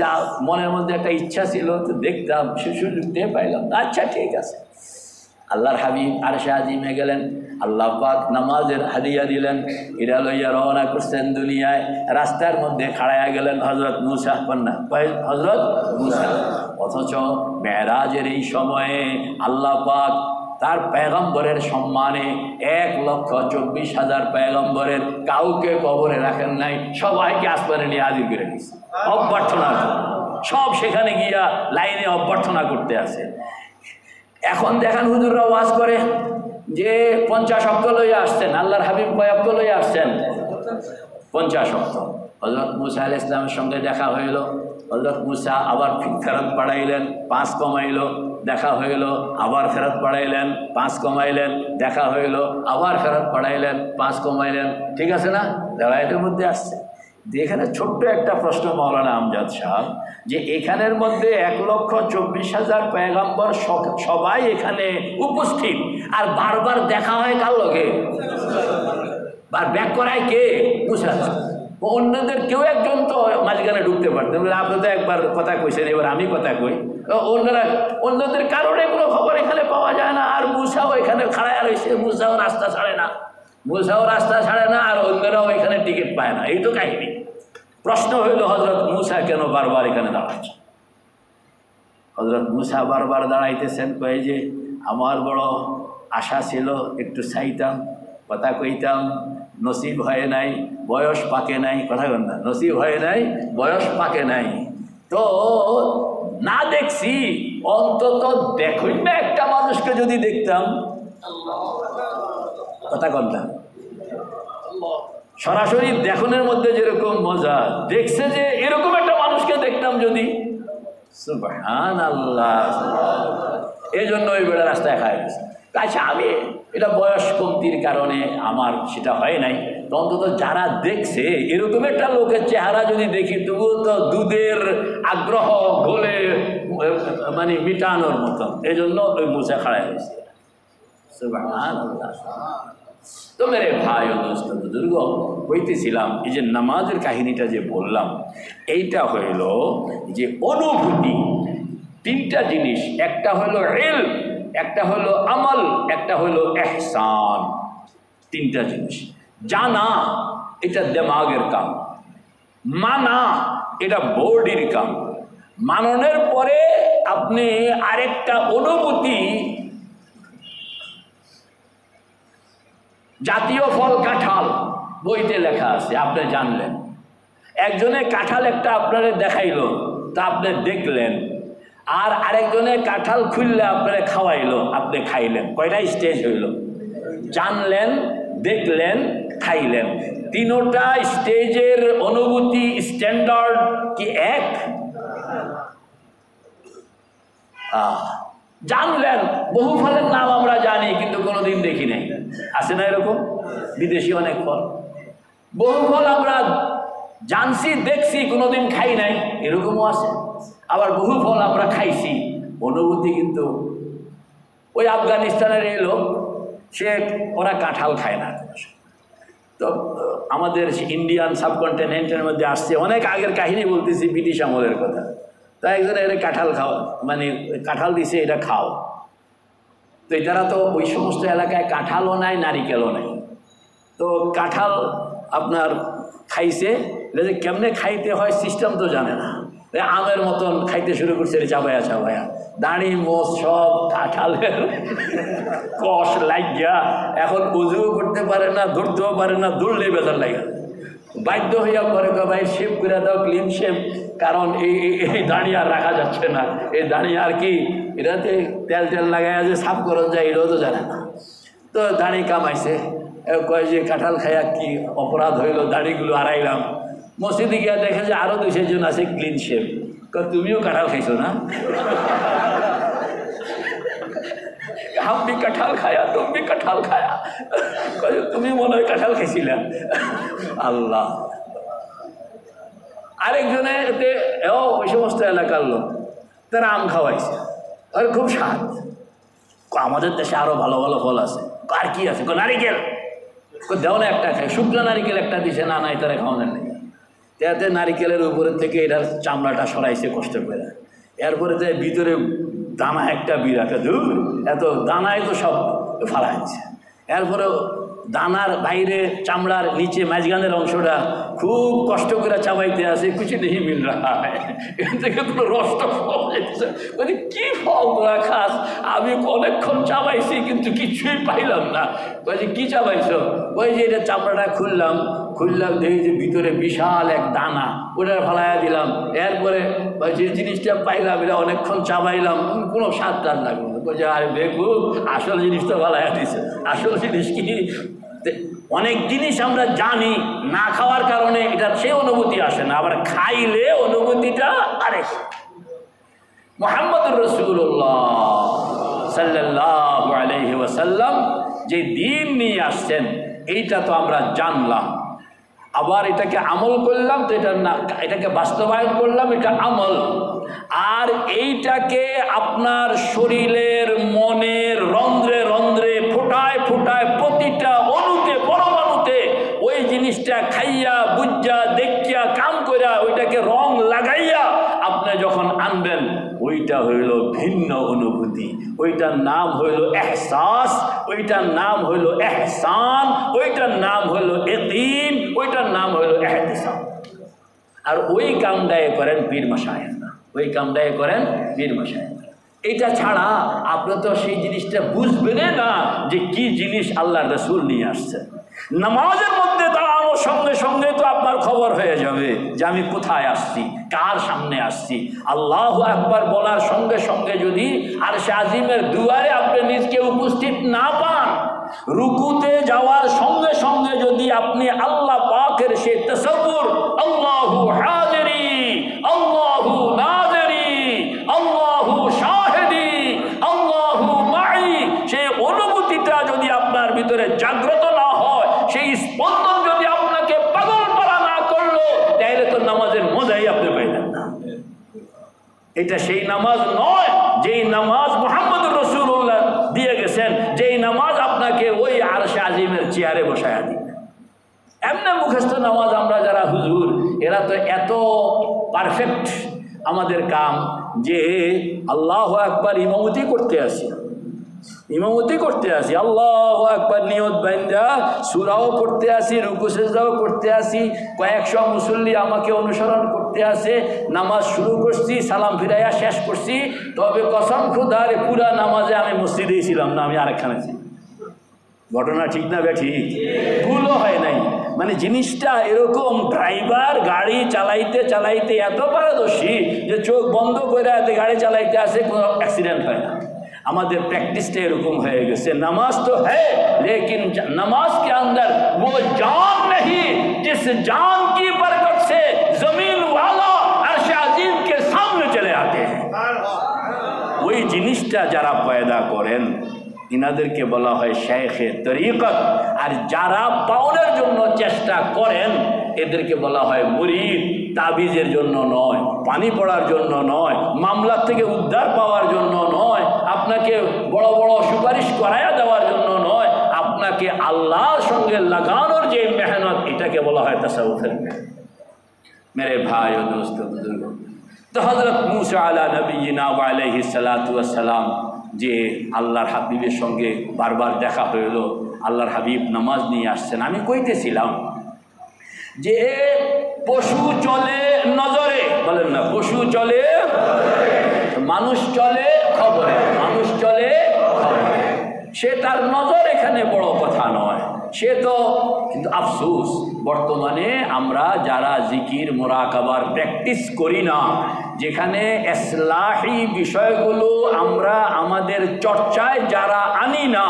যা মনের মধ্যে একটা ইচ্ছা ছিল, তো দেখতাম, সে সুযোগতে পাইলাম। আচ্ছা ঠিক আছে। আল্লাহর হাবিব আর আজিমে গেলেন, আল্লাহ পাক নামাজের হাদিয়া দিলেন ইরা লইয়া রওনা করছেন দুনিয়ায়। রাস্তার মধ্যে খাড়াইয়া গেলেন হজরত মুসা, কন্যা হজরত মুসা। অথচ মেয়েরাজের এই সময়ে আল্লাহ পাক তার পেগম্বরের সম্মানে এক লক্ষ চব্বিশ হাজার পেগম্বরের কাউকে কবরে রাখেন নাই, সবাইকে আসমানে নিয়ে হাজির করে দিচ্ছে অভ্যর্থনা সব সেখানে গিয়া লাইনে অভ্যর্থনা করতে আসে এখন দেখান হুজুররা ওয়াজ করে যে পঞ্চাশ অক্ট লইয়া আসছেন, আল্লাহর হাবিব কয় অক্ট আসছেন? পঞ্চাশ অক্ট হজরত মুসা আল ইসলামের সঙ্গে দেখা হইল। হজরত মুসা আবার ফেরত পাঠাইলেন পাঁচ কমাইল। দেখা হয়ে গেল, আবার ফেরত পাড়াইলেন পাঁচ কমাইলেন, দেখা হইল আবার ফেরত পাড়াইলেন পাঁচ কমাইলেন, ঠিক আছে না? দেওয়াইটের মধ্যে আসছে। এখানে ছোট্ট একটা প্রশ্ন মৌলানা আমজাদ সাহেব, যে এখানের মধ্যে এক লক্ষ চব্বিশ হাজার পয়গাম্বর সবাই এখানে উপস্থিত, আর বারবার দেখা হয় কার লগে? আর ব্যাক করায় কে? বুঝা অন্যদের কেউ একজন তো মাঝখানে ঢুকতে পারতেন আপনি তো একবার কথা কইছেন, এবার আমি কথা কই। অন্যরা, অন্যদের কারণে কোনো খবর এখানে পাওয়া যায় না, আর মুসাও এখানে খাড়ায় রয়েছে মুসাও রাস্তা ছাড়ে না। মুসাও রাস্তা ছাড়ে না, আর অন্যরাও এখানে টিকিট পায় না। এই তো কাহিনী। প্রশ্ন হইল হজরত মুসা কেন বারবার এখানে দাঁড়াচ্ছে হজরত মুসা বারবার দাঁড়াইতেছেন, কয়ে যে, আমার বড় আশা ছিল, একটু চাইতাম, কথা কইতাম নসিব হয় নাই, বয়স পাকে নাই, কথা কন না, নসিব হয় নাই, বয়স পাকে নাই। তো না দেখছি, অন্তত দেখুন না একটা মানুষকে যদি দেখতাম। কথা না। সরাসরি দেখনের মধ্যে যেরকম মজা, দেখছে যে এরকম একটা মানুষকে দেখতাম যদি। সুবহান আল্লাহ এই জন্য ওই বেড়া রাস্তায় খায়। গেছে আচ্ছা আমি, এটা বয়স কমতির কারণে আমার সেটা হয় নাই। অন্তত যারা দেখছে, এরকম একটা লোকের চেহারা যদি দেখি, তবুও তো দুধের আগ্রহ গোলে মানে মিটানোর মতন। এই জন্য ওই মুছে খাড়ায় হয়েছে তো মেরে ভাই ও দোস্ত, বুজুর্গ হইতেছিলাম এই যে নামাজের কাহিনীটা যে বললাম, এইটা হইল যে অনুভূতি। তিনটা জিনিস, একটা হলো রেল একটা হলো আমল, একটা হলো এহসান তিনটা জিনিস। জানা, এটা দেমাগের কাম। মানা, এটা বডির কাম। মাননের পরে আপনি আরেকটা অনুভূতি, জাতীয় ফল কাঁঠাল, বইতে লেখা আছে, আপনি জানলেন। একজনে কাঁঠাল একটা আপনারে দেখাইল, তা আপনি দেখলেন। আর আরেকজনে কাঁঠাল খুললে আপনারে খাওয়াইলো, আপনি খাইলেন। কয়টা স্টেজ হইল? জানলেন, দেখলেন, খাইলেন। তিনোটা স্টেজের অনুভূতি স্ট্যান্ডার্ড কি এক? জানলেন। বহু ফলের নাম আমরা জানি, কিন্তু কোনোদিন দেখি নাই। আছে না এরকম? বিদেশি অনেক ফল। বহু ফল আমরা জানছি, দেখছি, কোনোদিন খাই নাই। এরকমও আছে? আবার বহু ফল আমরা খাইছি। অনুভূতি কিন্তু ওই আফগানিস্তানের এই লোক, সে ওরা কাঁঠাল খায় না। তো আমাদের ইন্ডিয়ান সাবকন্টিনেন্টের মধ্যে আসছে। অনেক আগের কাহিনী বলতেছি ব্রিটিশ আমলের কথা। তা একজন এটা কাঁঠাল খাও মানে কাঁঠাল দিছে, এটা খাও। তো এটারা তো ওই সমস্ত এলাকায় কাঁঠালও নাই, নারিকেলও নাই। তো কাঁঠাল আপনার খাইছে কেমনে খাইতে হয় সিস্টেম তো জানে না। আমের মতন খাইতে শুরু করছে চাবায়া চাবায়া দাঁড়ি, মোষ সব কাঁঠালের কষ লাগিয়া এখন উজুও করতে পারে না, ধরতেও পারে না দৌড়লে বেজার লাগে বাধ্য হইয়া তো ভাই শেপ করে দাও ক্লিন শেপ কারণ এই, এই- দাঁড়িয়ে আর রাখা যাচ্ছে না। এই দাঁড়িয়ে আর কি, এটাতে তেল তেল লাগাইয়া যে সাফ করা যায়, এটাও তো জানে না। তো দাড়ি কামাইছে। কয় যে, কাঁঠাল খাইয়া কি অপরাধ হইল, দাড়িগুলো আড়াইলাম। মসজিদে গিয়া দেখে যে আরও দুই, চারজন আছে ক্লিন শেপ তুমিও কাঁঠাল খাইছো না? হাম কাঁঠাল খায়া, তুমি কাঁঠাল খায়া। তুমি মনে হয় কাঁঠাল খাইছিলা? আল্লাহ। আরেকজনে এতে এও ওই সমস্ত এলাকার লোক, তারা আম খাওয়াইছে। আর, খুব স্বাদ। আমাদের দেশে আরও ভালো ভালো ফল আছে। আর কি আছে? নারিকেল। দেও না একটা খাই। শুকনো নারিকেল একটা দিছে। না না তারা খাওয়ানোর নেই। তাতে নারিকেলের উপরের থেকে এটার চামড়াটা সরাইছে কষ্ট করে। এরপরে যে ভিতরে দানা একটা বিরাট দূর, এত দানায় তো সব ফালাইছে এরপরে দানার বাইরে চামড়ার নিচে মাঝখানের অংশটা খুব কষ্ট করে চাবাইতে আসে কিছু নেই মিল রাখা। এখান থেকে কোনো রস যাচ্ছে কি ফল খাস? আমি অনেকক্ষণ চাবাইছি, কিন্তু কিছুই পাইলাম না। বলছি কি চাবাইছ? ওই যে এটা চামড়াটা খুললাম খুললাম, দেখি যে ভিতরে বিশাল এক দানা। ওটা ফালাইয়া দিলাম। এরপরে যে জিনিসটা পাইলাম, এটা অনেকক্ষণ চাবাইলাম। কোনো স্বাদ টাদ লাগল না। বলছে, আরে বেগু, আসল জিনিসটা ফালাইয়া দিছে। আসল জিনিস কি? অনেক জিনিস আমরা জানি, না খাওয়ার কারণে এটার সে অনুভূতি আসে না। আবার খাইলে অনুভূতিটা আরে মোহাম্মদ রসুল্লাহ সাল্লাহ আলহি ওয়াসাল্লাম যে দিন নিয়ে আসছেন, এইটা তো আমরা জানলাম। আবার এটাকে আমল করলাম তো এটা না, এটাকে বাস্তবায়ন করলাম, এটা আমল। আর এইটাকে আপনার শরীরের মনের রন্ধ্রে রন্ধ্রে ফোটায় ফোটায় প্রতিটা অণুতে পরমাণুতে ওই জিনিসটা খাইয়া বুঝা দেখিয়া কাম কইরা ওইটাকে রং লাগাইয়া আপনি যখন আনবেন ওইটা হইল ভিন্ন অনুভূতি। ওইটার নাম হইল এহসাস, ওইটার নাম হইল এহসান, ওইটার নাম হইল এতিম ওইটার নাম হইল এহতেসাম আর ওই কামটায় করেন পীর মশায়েনরা ওই কামটায় করেন পীর মশায়েনরা এটা ছাড়া আপনি তো সেই জিনিসটা বুঝবেন না যে কি জিনিস আল্লাহ রসুল নিয়ে আসছে নামাজের মধ্যে দাঁড়ানোর সঙ্গে সঙ্গে তো আপনার খবর হয়ে যাবে যে আমি কোথায় আসছি, কার সামনে আসছি। আল্লাহ একবার বলার সঙ্গে সঙ্গে যদি আর আজিমের দুয়ারে আপনি নিজকে উপস্থিত না পান, রুকুতে যাওয়ার সঙ্গে সঙ্গে যদি আপনি আল্লাহ পাকের সে তসবুর, আল্লাহু নাজিরি আল্লাহু শাহিদি আল্লাহু মাই সেই অনুভূতিটা যদি আপনার ভিতরে জাগ্রত না হয় সেই স্পন্দন যদি আপনাকে পাগল পারা না করল তাহলে তো নামাজের মজাই আপনি পাইলেন না এটা সেই নামাজ নয়, যেই নামাজ মোহাম্মদ রসুল্লাহ দিয়ে গেছেন, যেই নামাজ আপনাকে ওই আরশে আজিমের চেয়ারে বসায় দিই এমনি মুখস্থ নামাজ আমরা যারা হুজুর, এরা তো এত পারফেক্ট আমাদের কাম যে আল্লাহ একবার ইমামতি করতে আসি। ইমামতি করতে আসি, আল্লাহ একবার নিয়ত বাইন্দা, সুরাও করতে আসি রুকুসেজাও করতে আসি, কয়েকশো মুসল্লি আমাকে অনুসরণ করতে আছে, নামাজ শুরু করছি, সালাম ফিরাইয়া শেষ করছি, তবে কসম খুদারে পুরা নামাজে আমি মসজিদে ছিলাম না, আমি আরেকখানে ঘটনা ঠিক না ব্যাঠি ভুলও হয় নাই। মানে জিনিসটা এরকম ড্রাইভার গাড়ি চালাইতে চালাইতে এত পারদর্শী যে চোখ বন্ধ করে গাড়ি চালাইতে আসে, কোনো অ্যাক্সিডেন্ট হয় না। আমাদের প্র্যাকটিসটা এরকম হয়ে গেছে। নামাজ তো হ্যাঁ লেকিন নামাজ কে আন্দর, ও জান নেই জিস জান কি জিনিসটা যারা পয়দা করেন, ইনাদেরকে বলা হয় শেখে তরিকত। আর যারা পাওনের জন্য চেষ্টা করেন, এদেরকে বলা হয় মুরিদ, তাবিজের জন্য নয়, পানি পড়ার জন্য নয়, মামলার থেকে উদ্ধার পাওয়ার জন্য নয়, আপনাকে বড় বড় সুপারিশ করাইয়া দেওয়ার জন্য নয়, আপনাকে আল্লাহর সঙ্গে লাগানোর যে মেহনত, এটাকে বলা হয় তাসাউফের মেরে ভাই ও দোস্ত, বুজুর্গ। তো হজরত মুসা আলা নবীনা আলাইহি সালাম যে আল্লাহর হাবিবের সঙ্গে বারবার দেখা হইল, আল্লাহর হাবিব নামাজ নিয়ে আসছেন। আমি কইতেছিলাম যে পশু চলে নজরে। বলেন না, পশু চলে মানুষ চলে খবরে, মানুষ চলে খবরে। সে তার নজর এখানে বড় কথা নয়। সে তো, কিন্তু আফসুস, বর্তমানে আমরা যারা জিকির, মোরাকাবার প্র্যাকটিস করি না যেখানে এসলাহি বিষয়গুলো আমরা আমাদের চর্চায় যারা আনি না,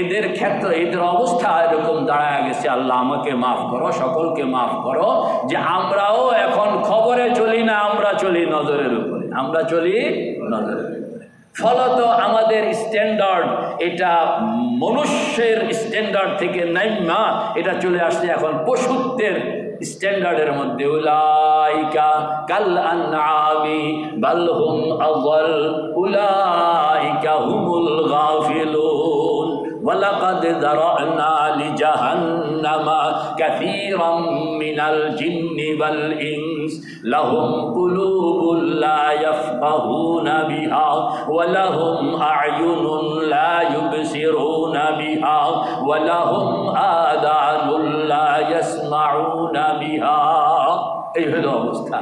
এদের ক্ষেত্রে, এদের অবস্থা এরকম দাঁড়ায় গেছে। আল্লাহ আমাকে মাফ করো, সকলকে মাফ করো যে আমরাও এখন খবরে চলি না, আমরা চলি নজরের উপরে। আমরা চলি নজরের ফলত আমাদের স্ট্যান্ডার্ড এটা মনুষ্যের স্ট্যান্ডার্ড থেকে নাইমা, এটা চলে আসছে এখন পশুত্বের স্ট্যান্ডার্ডের মধ্যে উলাইকা কাল আনআমি বাল হুম আযাল উলাইকা হুমুল গাফিলুন। ولقد ذرأنا لجهنم كثيرا من الجن والإنس لهم قلوب لا يفقهون بها ولهم أعين لا يبصرون بها ولهم آذان لا يسمعون بها এই হলো অবস্থা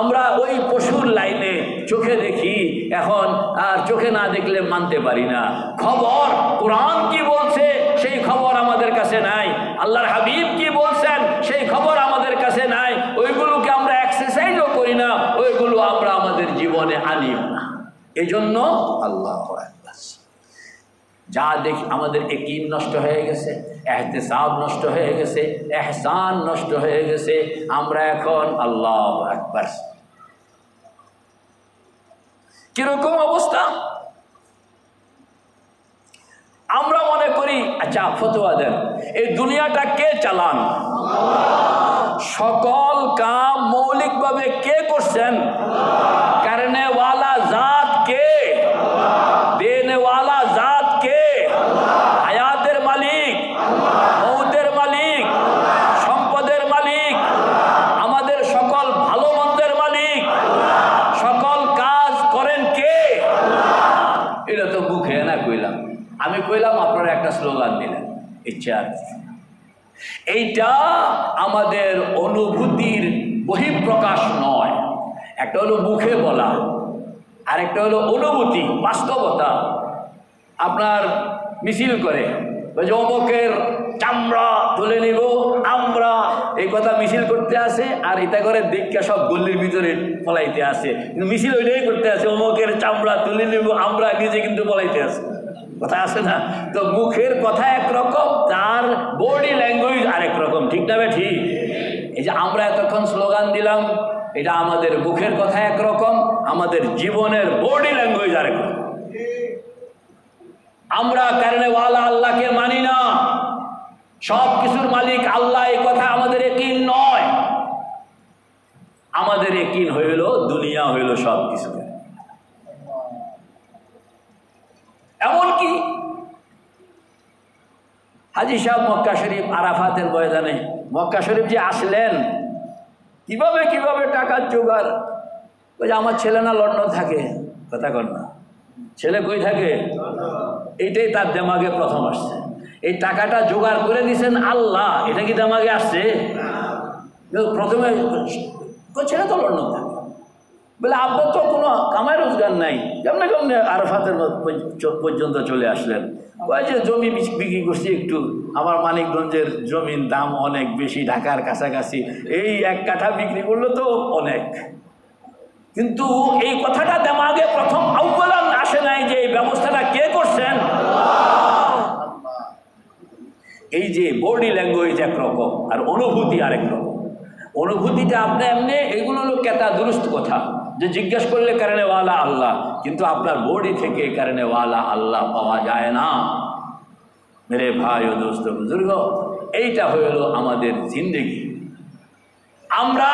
আমরা ওই পশুর লাইনে চোখে দেখি, এখন আর চোখে না দেখলে মানতে পারি না। খবর কোরআন কি বলছে, সেই খবর আমাদের কাছে নাই। আল্লাহর হাবিব কি বলছেন, সেই খবর আমাদের কাছে নাই। ওইগুলোকে আমরা এক্সারসাইজও করি না, ওইগুলো আমরা আমাদের জীবনে আনিও না। এজন্য জন্য আল্লাহ যা দেখি আমাদের একিন নষ্ট হয়ে গেছে এহতেসাব নষ্ট হয়ে গেছে এহসান নষ্ট হয়ে গেছে আমরা এখন আল্লাহ একবার কীরকম অবস্থা? আমরা মনে করি আচ্ছা ফতোয়া দেন এই দুনিয়াটা কে চালান? সকল কাম মৌলিকভাবে কে করছেন? কারণে ওয়ালা জাত কে দেনে ওয়ালা জাত কে হায়াতের মালিক মৌতের মালিক সম্পদের মালিক আমাদের সকল ভালো মন্দের মালিক সকল কাজ করেন কে এটা তো মুখে না কইলাম আমি কইলাম আপনারা একটা স্লোগান দিলেন ইচ্ছা এইটা আমাদের অনুভূতির বহিঃপ্রকাশ নয়। একটা হলো মুখে বলা আর একটা হলো অনুভূতি, বাস্তবতা। আপনার মিছিল করে অমুকের চামড়া তুলে নিব, আমরা এই কথা মিছিল করতে আসে, আর এটা করে দীক্ষা সব গল্লির ভিতরে ফলাইতে আসে। কিন্তু মিছিল ওইটাই করতে আসে, অমুকের চামড়া তুলে নিব, আমরা নিজে কিন্তু পলাইতে আসে। কথা আছে না? তো মুখের কথা একরকম, তার বডি ল্যাঙ্গুয়েজ আরেক রকম ঠিক না বে ঠিক? এই যে আমরা এতক্ষণ স্লোগান দিলাম, এটা আমাদের মুখের কথা একরকম, আমাদের জীবনের বডি ল্যাঙ্গুয়েজ আরেক রকম আমরা কারণে ওয়ালা আল্লাহকে মানি না। সব কিছুর মালিক আল্লাহ, এই কথা আমাদের একিন নয়। আমাদের একিন হইল, দুনিয়া হইল সব কিছু এমনকি হাজি সাহেব মক্কা শরীফ আরাফাতের ময়দানে, মক্কা শরীফ যে আসলেন, কীভাবে কীভাবে টাকার জোগাড়? যে আমার ছেলে না লন্ডন থাকে। কথা কর না। ছেলে কই থাকে? এইটাই তার দেমাগে প্রথম আসছে। এই টাকাটা জোগাড় করে দিয়েছেন আল্লাহ। এটা কি দেমাগে আসছে? প্রথমে, ছেলে তো লন্ডন থাকে। বলে আপনার তো কোনো কামাই রোজগার নাই। কেমনে কেমনে আরফাতের পর্যন্ত চলে আসলেন। ওই যে, জমি বিক্রি করছি একটু। আমার মানিকগঞ্জের জমির দাম অনেক বেশি, ঢাকার কাছাকাছি। এই এক কাঠা বিক্রি করলে তো অনেক। কিন্তু এই কথাটা দেমাগে প্রথম আউ্বালান আসে নাই যে, এই ব্যবস্থাটা কে করছেন? এই যে, বডি ল্যাঙ্গুয়েজ একরকম আর অনুভূতি আরেক রকম। অনুভূতিটা আপনি এমনি, এগুলো হলো কেতা দুরুস্ত কথা। যে জিজ্ঞেস করলে কারণে ওয়ালা আল্লাহ, কিন্তু আপনার বডি থেকে কারণে ওয়ালা আল্লাহ পাওয়া যায় না। মেরে ভাই ও দোস্ত, বুজুর্গ, এইটা হইল আমাদের জিন্দগি। আমরা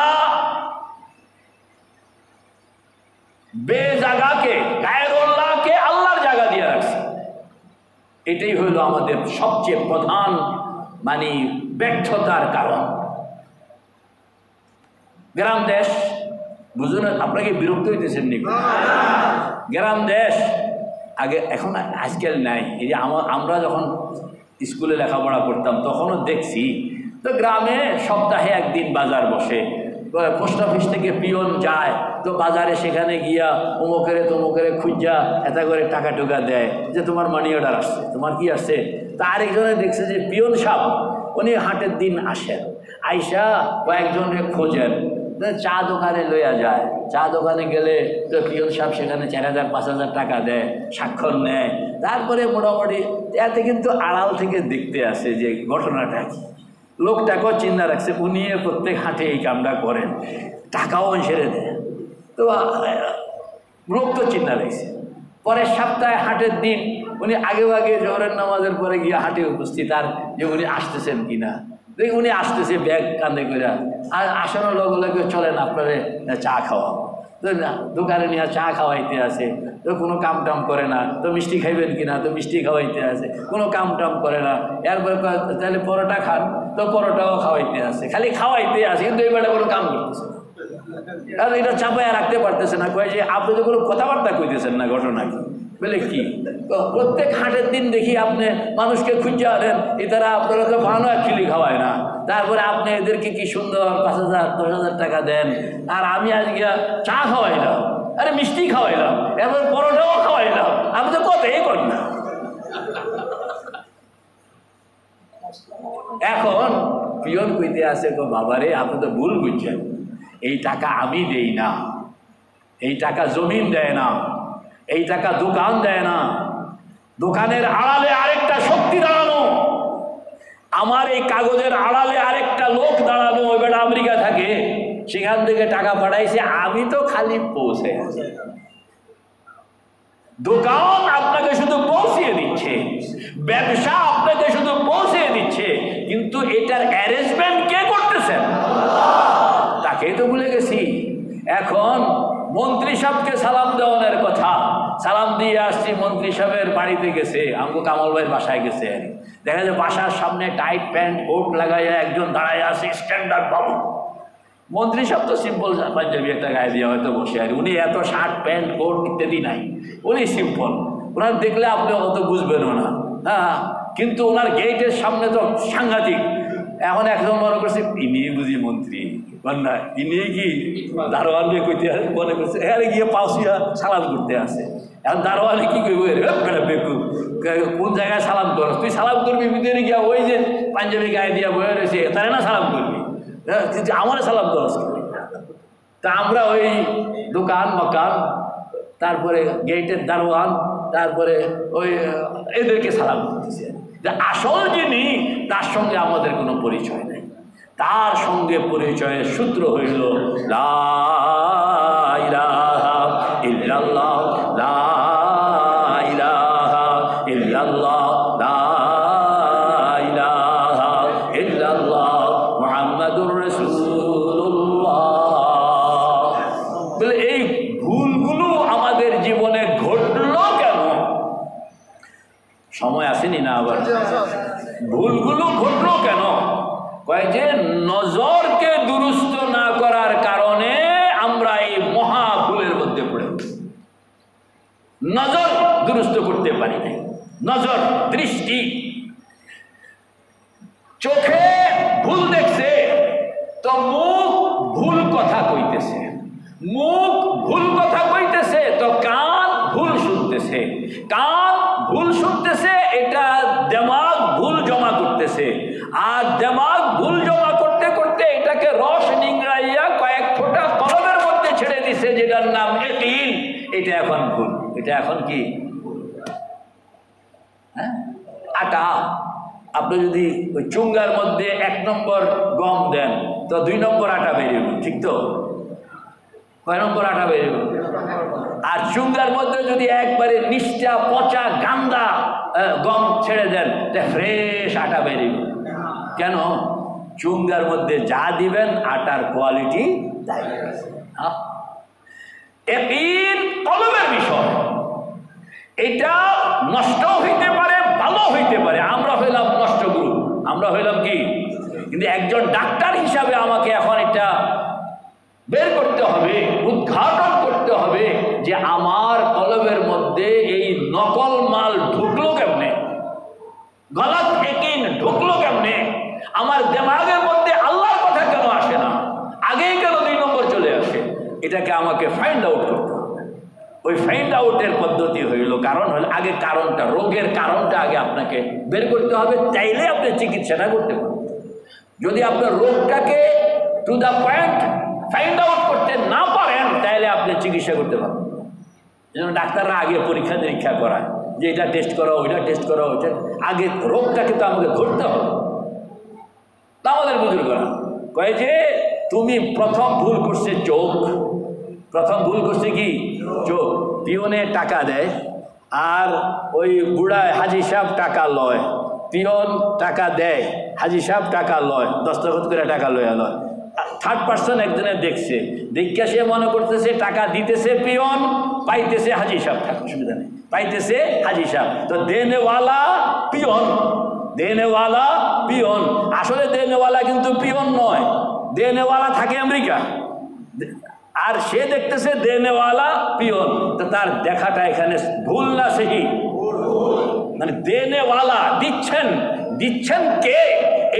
বেজাগাকে, গায়রুল্লাহকে আল্লাহর জায়গা দিয়ে রাখছি। এটাই হইল আমাদের সবচেয়ে প্রধান মানে ব্যর্থতার কারণ। গ্রাম দেশ বুঝুন আপনাকে বিরক্ত হইতেছেন নি। গ্রাম দেশ। আগে এখন আজকাল নাই। এই যে আমার আমরা যখন স্কুলে লেখাপড়া করতাম তখনও দেখছি তো গ্রামে সপ্তাহে একদিন বাজার বসে। পোস্ট অফিস থেকে পিয়ন যায় তো বাজারে সেখানে গিয়া অমুকেরে তমুকেরে খুঁজা এত করে টাকা টুকা দেয় যে তোমার মানি অর্ডার আসছে। তোমার কি আসছে? তা আরেকজনে দেখছে যে পিয়ন সাপ উনি হাটের দিন আসেন। আইসা কয়েকজনকে খোঁজেন। চা দোকানে লইয়া যায়। চা দোকানে গেলে তো পিয়ন সাহেব সেখানে চার হাজার, পাঁচ হাজার টাকা দেয়, স্বাক্ষর নেয়। তারপরে মোটামুটি এতে কিন্তু আড়াল থেকে দেখতে আসে যে ঘটনাটা কি। লোকটাকেও চিন্তা রাখছে, উনি প্রত্যেক হাটে এই কামটা করেন, টাকাও ছেড়ে দেয়। তো লোক তো চিন্তা রাখছে। পরের সপ্তাহে হাটের দিন উনি আগে আগে জহরের নামাজের পরে গিয়ে হাটে উপস্থিত, আর যে উনি আসতেছেন কিনা। উনি আসতেছে ব্যাগ কান্দে করে আর আসানোর লগে লগে চলেন আপনারে চা খাওয়া তো দোকানে নিয়ে চা খাওয়াইতে আছে তো কোনো কাম টাম করে না। তো মিষ্টি খাইবেন কিনা? তো মিষ্টি খাওয়াইতে আছে কোনো কাম টাম করে না। এরপরে তাহলে পরোটা খান। তো পরোটাও খাওয়াইতে আছে খালি খাওয়াইতে আছে কিন্তু এইবারে কোনো কাম করতেছে। আর এটা চাপায় রাখতে পারতেছে না। কয়ে যে, আপনি তো কোনো কথাবার্তা কইতেছেন না ঘটনা কি বলে কি? প্রত্যেক হাটের দিন দেখি আপনি মানুষকে খুঁজে আনেন এতারা আপনারা তো ভালো অ্যাকচুয়ালি খাওয়ায় না। তারপরে আপনি এদেরকে কি সুন্দর পাঁচ হাজার, দশ হাজার টাকা দেন, আর আমি আজকে চা খাওয়াইলাম, আরে মিষ্টি খাওয়াইলাম, এরপর পরোটাও খাওয়াইলাম, আমি তো কথাই করি না। এখন পিয়ন কইতে আছে, গো বাবারে, আপনি তো ভুল বুঝছেন। এই টাকা আমি দেই না, এই টাকা জমিন দেয় না এই টাকা দোকান দেয় না। দোকানের আড়ালে আরেকটা শক্তি দাঁড়ানো। আমার এই কাগজের আড়ালে আরেকটা লোক দাঁড়ানো, ওই বেটা আমেরিকা থাকে। সেখান থেকে টাকা পাঠাইছে, আমি তো খালি পৌঁছে। দোকান আপনাকে শুধু পৌঁছিয়ে দিচ্ছে। ব্যবসা আপনাকে শুধু পৌঁছিয়ে দিচ্ছে। কিন্তু এটার অ্যারেঞ্জমেন্ট কে করতেছেন তাকেই তো ভুলে গেছি। এখন মন্ত্রী সাহেবকে সালাম দেওয়ানোর কথা। সালাম দিয়ে আসছি, মন্ত্রী সাহেবের বাড়িতে গেছে। আমগো কামাল ভাইয়ের বাসায় গেছে। দেখা যায় বাসার সামনে টাইট প্যান্ট, কোট লাগাইয়া একজন দাঁড়ায় আছে স্ট্যান্ডার্ড বাবু। মন্ত্রী সাহেব তো সিম্পল পাঞ্জাবি একটা গায়ে দিয়ে হয়তো বসে আর উনি এত শার্ট, প্যান্ট, কোট ইত্যাদি নাই। উনি সিম্পল ওনার দেখলে আপনি অত বুঝবেনও না। হ্যাঁ কিন্তু ওনার গেটের সামনে তো সাংঘাতিক। এখন একজন মনে করছে, ইনি বুঝি মন্ত্রী। না ইনি কি দারোয়ানকে কইতে মনে করছে, এখানে গিয়ে পাউসিয়া সালাম করতে আসে। এখন দারোয়ানে কি করবে বেকু কোন জায়গায় সালাম কর? তুই সালাম করবি, ভিতরে গিয়া ওই যে পাঞ্জাবি গায়ে দিয়া বয়ে রয়েছে তারা না সালাম করবি? কিন্তু আমার সালাম করস তা আমরা ওই দোকান, মকান, তারপরে গেটের দারোয়ান, তারপরে ওই, এদেরকে সালাম করতেছে। আসল যিনি, তার সঙ্গে আমাদের কোনো পরিচয় নেই। তার সঙ্গে পরিচয়ের সূত্র হইল লা ইল্লাল্লাহ, ভুল শুনতেছে, এটা দেমাগ ভুল জমা করতেছে। আর দেমাগ ভুল জমা করতে করতে এটাকে রস নিংড়াইয়া কয়েক ফোঁটা কলমের মধ্যে ছেড়ে দিছে, যেটার নাম এটিন এটা এখন ভুল। এটা এখন কি? হ্যাঁ? আটা। আপনি যদি ওই চুঙ্গার মধ্যে এক নম্বর গম দেন, তো দুই নম্বর আটা বেরিয়ে ঠিক তো? কয় নম্বর আটা বেরিয়ে আর চুঙ্গার মধ্যে যদি একবারে নিষ্ঠা, পচা গান্দা গম ছেড়ে দেন, তা ফ্রেশ আটা বেরিয়ে কেন? চুঙ্গার মধ্যে যা দিবেন, আটার কোয়ালিটি কলমের বিষয়। এটা নষ্ট হইতে পারে ভালো হইতে পারে। আমরা হইলাম নষ্ট গুরু আমরা হইলাম কি? কিন্তু একজন ডাক্তার হিসাবে আমাকে এখন এটা বের করতে হবে, উদ্ঘাটন করতে হবে যে আমার কলমের মধ্যে এই নকল মাল ঢুকলো কেমনে? গলত একিন ঢুকলো কেমনে? আমার দেমাগের মধ্যে আল্লাহর কথা কেন আসে না? আগেই কেন দুই নম্বর চলে আসে? এটাকে আমাকে ফাইন্ড আউট করতে হবে। ওই ফাইন্ড আউটের পদ্ধতি হইল, কারণ হলো আগে কারণটা, রোগের কারণটা আগে আপনাকে বের করতে হবে, চাইলে আপনি চিকিৎসাটা করতে পারবেন যদি আপনার রোগটাকে to the point find out করতে না পারেন তাহলে আপনি চিকিৎসা করতে এই জন্য ডাক্তাররা আগে পরীক্ষা নিরীক্ষা করায় যে এটা টেস্ট করো ওইটা টেস্ট করো ওইটা আগে রোগটাকে তো আমাকে ধরতে হবে। তা আমাদের বুজুর্গরা কয়ে যে, তুমি প্রথম ভুল করছে চোখ। প্রথম ভুল করছে কি? চোখ। পিওনে টাকা দেয়, আর ওই বুড়ায় হাজি সাহেব টাকা লয়। পিয়ন টাকা দেয়, হাজি সাহেব টাকা লয়, দস্তখত করে টাকা লয় লয়। থার্ড পার্সন একজনে দেখছে। দেখে সে মনে করতেছে টাকা দিতেছে পিয়ন পাইতেছে হাজি সাহেব। থাক সুবিধা নেই। পাইতেছে হাজি সাহেব। তো দেনেওয়ালা পিয়ন দেনেওয়ালা পিয়ন। আসলে দেনেওয়ালা কিন্তু পিয়ন নয়। দেনেওয়ালা থাকে আমেরিকা। আর সে দেখতেছে দেনেওয়ালা পিয়ন। তো তার দেখাটা এখানে ভুল না সেই মানে দেনেওয়ালা দিচ্ছেন। দিচ্ছেন কে?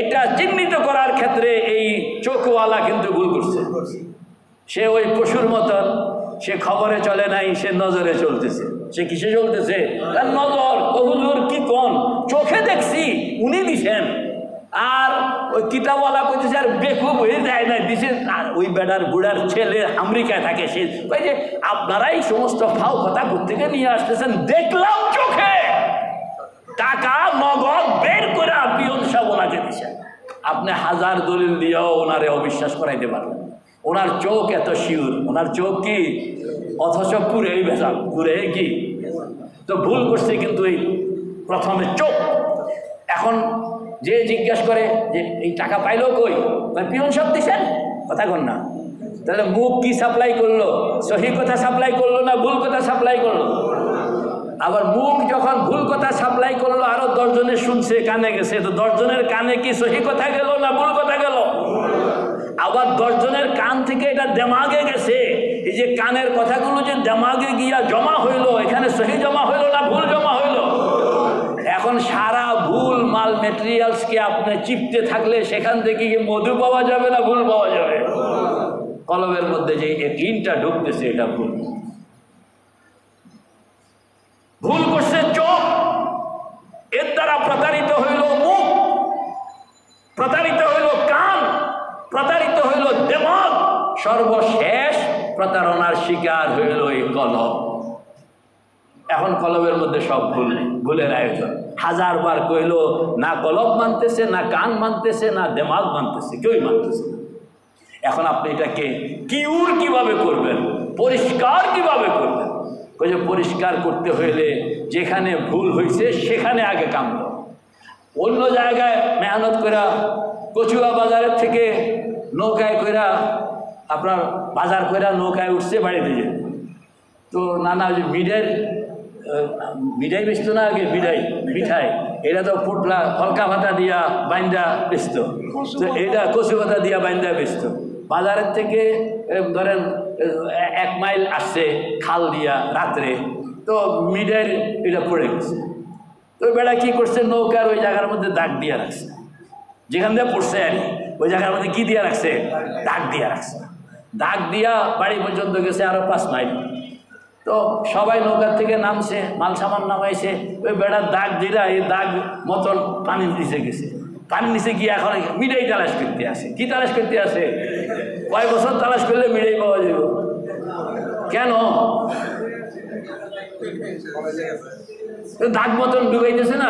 এটা চিহ্নিত করার ক্ষেত্রে এই চোখওয়ালা কিন্তু ভুল করছে। সে ওই পশুর মতন, সে খবরে চলে নাই, সে নজরে চলতেছে। সে কিসে চলতেছে? তার নজর। কহুজুর কি কোন? চোখে দেখছি, উনি দিছেন। আর ওই কিতাবওয়ালা কইতেছে, আর বেকুব হয়ে যায় না দিছে, আর ওই বেড়ার বুড়ার ছেলে আমেরিকায় থাকে, সে কই যে, আপনারাই সমস্ত ফাও কথা থেকে নিয়ে আসতেছেন, দেখলাম চোখে। টাকা, নগদ বের করে পিয়ন সাহেব ওনাকে দিছেন আপনি হাজার দলিল দিয়েও ওনারে অবিশ্বাস করাইতে পারবেন ওনার চোখ এত শিউর। ওনার চোখ কি? অথচ পুরেই ভেজাল। পুরে কি? তো ভুল করছে কিন্তু এই প্রথমে চোখ। এখন যে জিজ্ঞেস করে যে এই টাকা পাইলো কই? পিয়ন সব দিছেন? কথা কন না। তাহলে মুখ কি সাপ্লাই করল? সহি কথা সাপ্লাই করল না ভুল কথা সাপ্লাই করল? আবার মুখ যখন ভুল কথা সাপ্লাই করল, আরও দশজনের শুনছে, কানে গেছে। তো দশজনের কানে কি সহি কথা গেল না ভুল কথা গেল? আবার দশজনের কান থেকে এটা দেমাগে গেছে। এই যে কানের কথাগুলো যে দেমাগে গিয়া জমা হইল, এখানে সহি জমা হইল না ভুল জমা হইল? এখন সারা ভুল মাল মেটেরিয়ালসকে আপনি চিপতে থাকলে সেখান থেকে কি মধু পাওয়া যাবে না ভুল পাওয়া যাবে? কলমের মধ্যে যে ইনটা ঢুকতেছে এটা ভুল। ভুল করছে, চোখ। এর দ্বারা প্রতারিত হইল মুখ, প্রতারিত হইল কান, প্রতারিত হইল দেমাগ। সর্বশেষ প্রতারণার শিকার হইল এই কলম এখন কলমের মধ্যে সব ভুল, ভুলের আয়োজন। হাজার বার কইল, না কলম মানতেছে, না কান মানতেছে, না দেমাগ মানতেছে, কেউই মানতেছে না। এখন আপনি এটাকে কিউর কীভাবে করবেন? পরিষ্কার কীভাবে করবেন? যে পরিষ্কার করতে হইলে যেখানে ভুল হয়েছে সেখানে আগে কাম। অন্য জায়গায় মেহনত করা কচুয়া বাজারের থেকে নৌকায় কইরা আপনার বাজার কইরা নৌকায় উঠছে বাড়িতে যে তো নানা যে মিডের মিঠাই বেচতো না আগে মিঠাই মিঠাই? এটা তো ফুটলা কলকা ভাতা দিয়া বাইন্দা বেচতো। তো এটা কচু ভাতা দিয়া বাইন্দা বেচতো। বাজারের থেকে ধরেন এক মাইল আসছে খাল দিয়া রাত্রে। তো মিঠাইয়ের এটা পড়ে গেছে। তো বেড়া কি করছে? নৌকার ওই জায়গার মধ্যে দাগ দিয়ে রাখছে। যেখান দিয়ে পড়ছে আর ওই জায়গার মধ্যে কি দিয়ে রাখছে? দাগ দিয়ে রাখছে। দাগ দিয়া বাড়ি পর্যন্ত গেছে আরও পাঁচ মাইল। তো সবাই নৌকার থেকে নামছে, মাল সামান নামাইছে। ওই বেড়ার দাগ দিরা এই দাগ মতন পানির নিচে গেছে। পানির নিচে গিয়ে এখন মিঠাই তালাশ করতে আসে। কি তালাশ করতে আসে? কয় বছর তালাশ করলে মিঠাই পাওয়া যাবে? কেন? দাগ মতন ডুবাইতেছে না?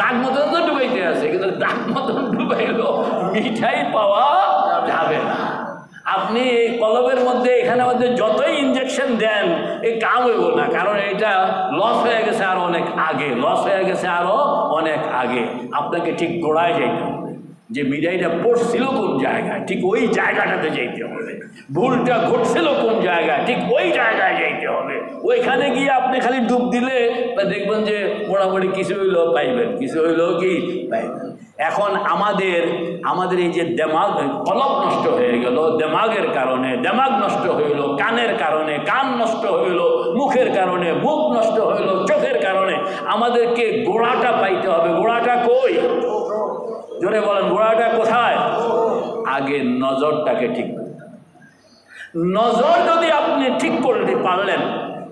দাগ মতন তো ডুবাইতে আছে, কিন্তু দাগ মতন ডুবাইলো মিঠাই পাওয়া যাবে না। আপনি এই কলবের মধ্যে, এখানে মধ্যে যতই ইঞ্জেকশন দেন এই কাম হইব না, কারণ এটা লস হয়ে গেছে আরও অনেক আগে লস হয়ে গেছে আরও অনেক আগে। আপনাকে ঠিক গোড়ায় যাইতে যে মিডাইটা পড়ছিল কোন জায়গায়? ঠিক ওই জায়গাটাতে যাইতে হবে। ভুলটা ঘটছিল কোন জায়গায়? ঠিক ওই জায়গায় যাইতে হবে। ওইখানে গিয়ে আপনি খালি ডুব দিলে দেখবেন যে মোটামুটি কিছু হইলেও পাইবেন, কিছু হইলেও কি পাইবেন। এখন আমাদের আমাদের এই যে দেমাগ কলব নষ্ট হয়ে গেল দেমাগের কারণে, দেমাগ নষ্ট হইল কানের কারণে, কান নষ্ট হইল মুখের কারণে, মুখ নষ্ট হইল চোখের কারণে। আমাদেরকে গোড়াটা পাইতে হবে। গোড়াটা কই? জোরে বলেন গোড়াটা কোথায়? আগে নজরটাকে ঠিক নজর যদি আপনি ঠিক করতে পারলেন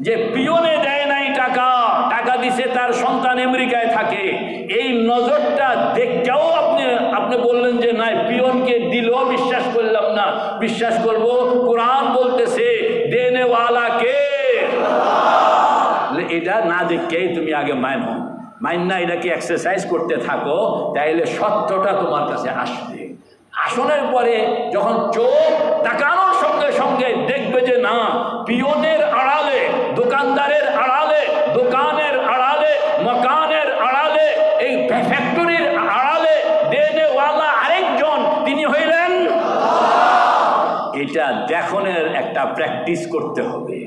যে পিয়নে দেয় নাই টাকা টাকা দিছে তার সন্তান আমেরিকায় থাকে, এই নজরটা দেখতেও আপনি আপনি বললেন যে নাই, পিয়নকে দিলেও বিশ্বাস করলাম না। বিশ্বাস করব, কোরআন বলতেছে দেনেওয়ালা কে এটা না দেখেই তুমি আগে মাইনো মাইন না এটাকে এক্সারসাইজ করতে থাকো, তাইলে সত্যটা তোমার কাছে আসবে। আসনের পরে যখন চোখ তাকানোর সঙ্গে সঙ্গে দেখবে যে না, পিয়নের আড়ালে, দোকানদারের আড়ালে, দোকানের আড়ালে, মকানের আড়ালে, এই ফ্যাক্টরির আড়ালে দেনেওয়ালা আরেকজন তিনি হইলেন। এটা দেখনের একটা প্র্যাকটিস করতে হবে।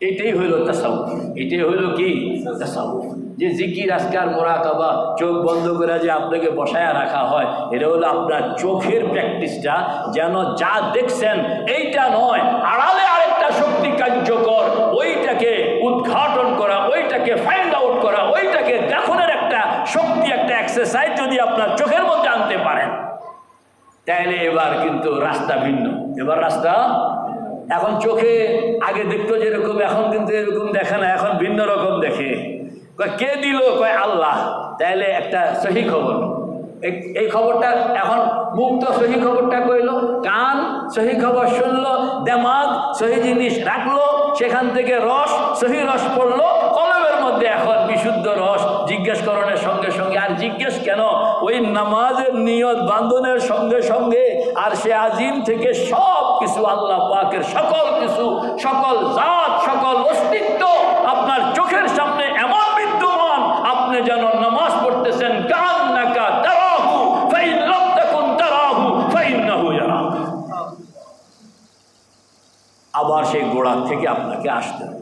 এটাই হইল তাসাউফ। এটাই হইল কি? তাসাউফ। যে জিকির, আজকার, মোরাকাবা, চোখ বন্ধ করে যে আপনাকে বসায় রাখা হয়, এটা হলো আপনার চোখের প্র্যাকটিসটা, যেন যা দেখছেন এইটা নয়, আড়ালে আরেকটা শক্তি কার্যকর, ওইটাকে উদ্ঘাটন করা, ওইটাকে ফাইন্ড আউট করা, ওইটাকে দেখনের একটা শক্তি, একটা এক্সারসাইজ যদি আপনার চোখের মধ্যে আনতে পারেন। তাইলে এবার কিন্তু রাস্তা ভিন্ন। এবার রাস্তা এখন চোখে আগে দেখতো যেরকম এখন কিন্তু এরকম দেখে না, এখন ভিন্ন রকম দেখে। কে দিল? কয়, আল্লাহ। তাইলে একটা সহি খবর। এই- খবরটা এখন মুখ তো সহি খবরটা কইল, কান সহি খবর শুনলো, দেমাগ সহি জিনিস রাখল, সেখান থেকে রস, সহি রস পড়ল মধ্যে এখন বিশুদ্ধ রস জিজ্ঞেসকরণের সঙ্গে সঙ্গে, আর জিজ্ঞেস কেন? ওই নামাজের নিয়ত বান্ধনের সঙ্গে সঙ্গে, আর সে আজিম থেকে সব কিছু আল্লাহ পাকের সকল কিছু, সকল জাত, সকল অস্তিত্ব আপনার চোখের সামনে এমন বিদ্যমান, আপনি যেন নামাজ পড়তেছেন কান নাকা আবার সেই গোড়ার থেকে আপনাকে আসতে হবে।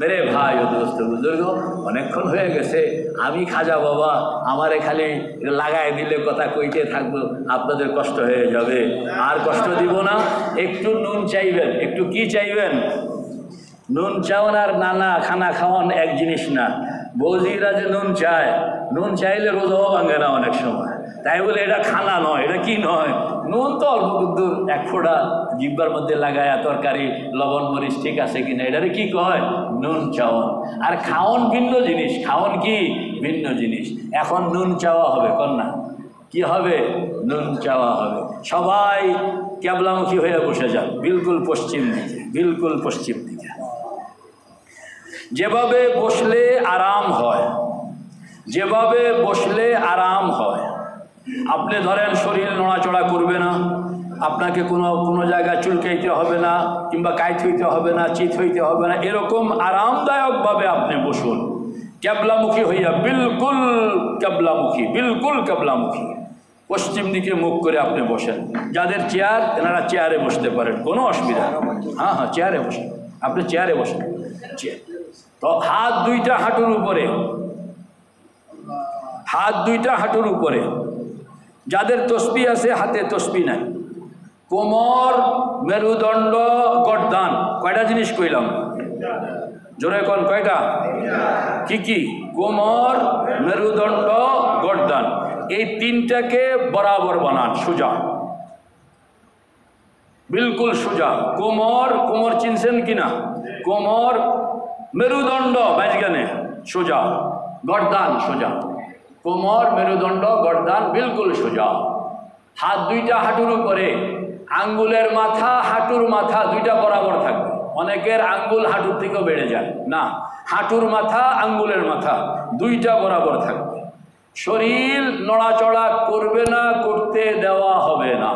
মেরে ভাই ও দোস্ত বুজুর্গ অনেকক্ষণ হয়ে গেছে। আমি খাজা বাবা, আমারে খালি লাগাই দিলে কথা কইতে থাকব, আপনাদের কষ্ট হয়ে যাবে। আর কষ্ট দিব না, একটু নুন চাইবেন। একটু কি চাইবেন? নুন চাওয়ান আর নানা খানা খাওয়ান এক জিনিস না। বৌদিরা যে নুন চায়, নুন চাইলে রোজাও ভাঙে না অনেক সময়। তাই বলে এটা খানা নয়, এটা কি নয়? নুন তো অল্প, কিন্তু এক ফোঁটা জিব্বার মধ্যে লাগায় তরকারি, লবণ, মরিচ ঠিক আছে কিনা, এটারে কি কয়? নুন চাওয়ান আর খাওয়ান ভিন্ন জিনিস খাওয়ান কি? ভিন্ন জিনিস। এখন নুন চাওয়া হবে, কন্যা। কি হবে? নুন চাওয়া হবে। সবাই ক্যাবলামুখী হয়ে বসে যান বিলকুল পশ্চিম দিকে, বিলকুল পশ্চিম দিকে। যেভাবে বসলে আরাম হয়, যেভাবে বসলে আরাম হয় আপনি ধরেন শরীরে নড়াচড়া করবে না, আপনাকে কোনো কোনো জায়গায় চুলকাইতে হবে না, কিংবা কাইত হইতে হবে না, চিত হইতে হবে না, এরকম আরামদায়কভাবে আপনি বসুন। ক্যাবলামুখী হইয়া বিলকুল ক্যাবলামুখী বিলকুল ক্যাবলামুখী পশ্চিম দিকে মুখ করে আপনি বসেন। যাদের চেয়ার, এনারা চেয়ারে বসতে পারেন, কোনো অসুবিধা হ্যাঁ হ্যাঁ চেয়ারে বসেন। আপনি চেয়ারে বসেন। চেয়ার। তো হাত দুইটা হাঁটুর উপরে। হাত দুইটা হাঁটুর উপরে। যাদের তসবি আছে, হাতে তসবি নাই। কোমর, মেরুদণ্ড, গরদান, কয়টা জিনিস কইলাম? জোরে কোন কয়টা? কি কি? কোমর, মেরুদণ্ড, গরদান। এই তিনটাকে বরাবর বানান, সোজা। বিলকুল সোজা। কোমর কোমর চিনছেন কিনা? কোমর, মেরুদণ্ড মাঝখানে সোজা। গরদান, সোজা। কোমর মেরুদণ্ড, গর্দান বিলকুল সোজা। হাত দুইটা হাঁটুর উপরে, আঙ্গুলের মাথা, হাঁটুর মাথা দুইটা বরাবর থাকবে। অনেকের আঙ্গুল হাঁটুর থেকেও বেড়ে যায়। না, হাঁটুর মাথা, আঙ্গুলের মাথা দুইটা বরাবর থাকবে। শরীর নড়াচড়া করবে না, করতে দেওয়া হবে না।